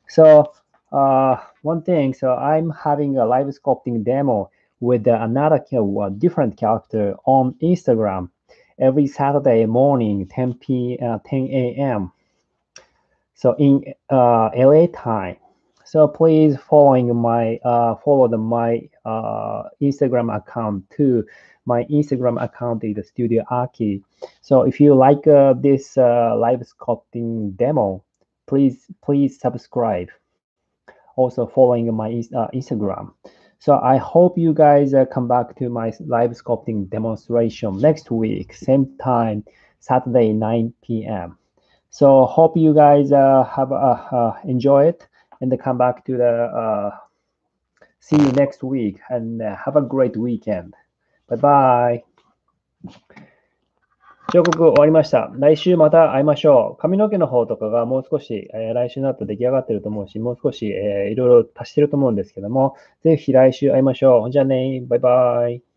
So, uh, one thing, so I'm having a live sculpting demo with another uh, different character on Instagram every Saturday morning, 10 p. Uh, 10 a.m. So in uh, LA time. So please following my uh, follow the, my uh, Instagram account too. My Instagram account is Studio Aki. So if you like uh, this uh, live sculpting demo, please please subscribe. Also following my uh, Instagram. So I hope you guys uh, come back to my live sculpting demonstration next week, same time, Saturday 9 p.m. So hope you guys have enjoy it and then come back to the uh, see you next week and uh, have a great weekend. Bye bye. 彫刻終わりました。来週また会いましょう。髪の毛の方とかがもう少し、えー、来週になって出来上がってると思うし、もう少し、えー、いろいろ足してると思うんですけども、ぜひ来週会いましょう。じゃあね、バイバイ。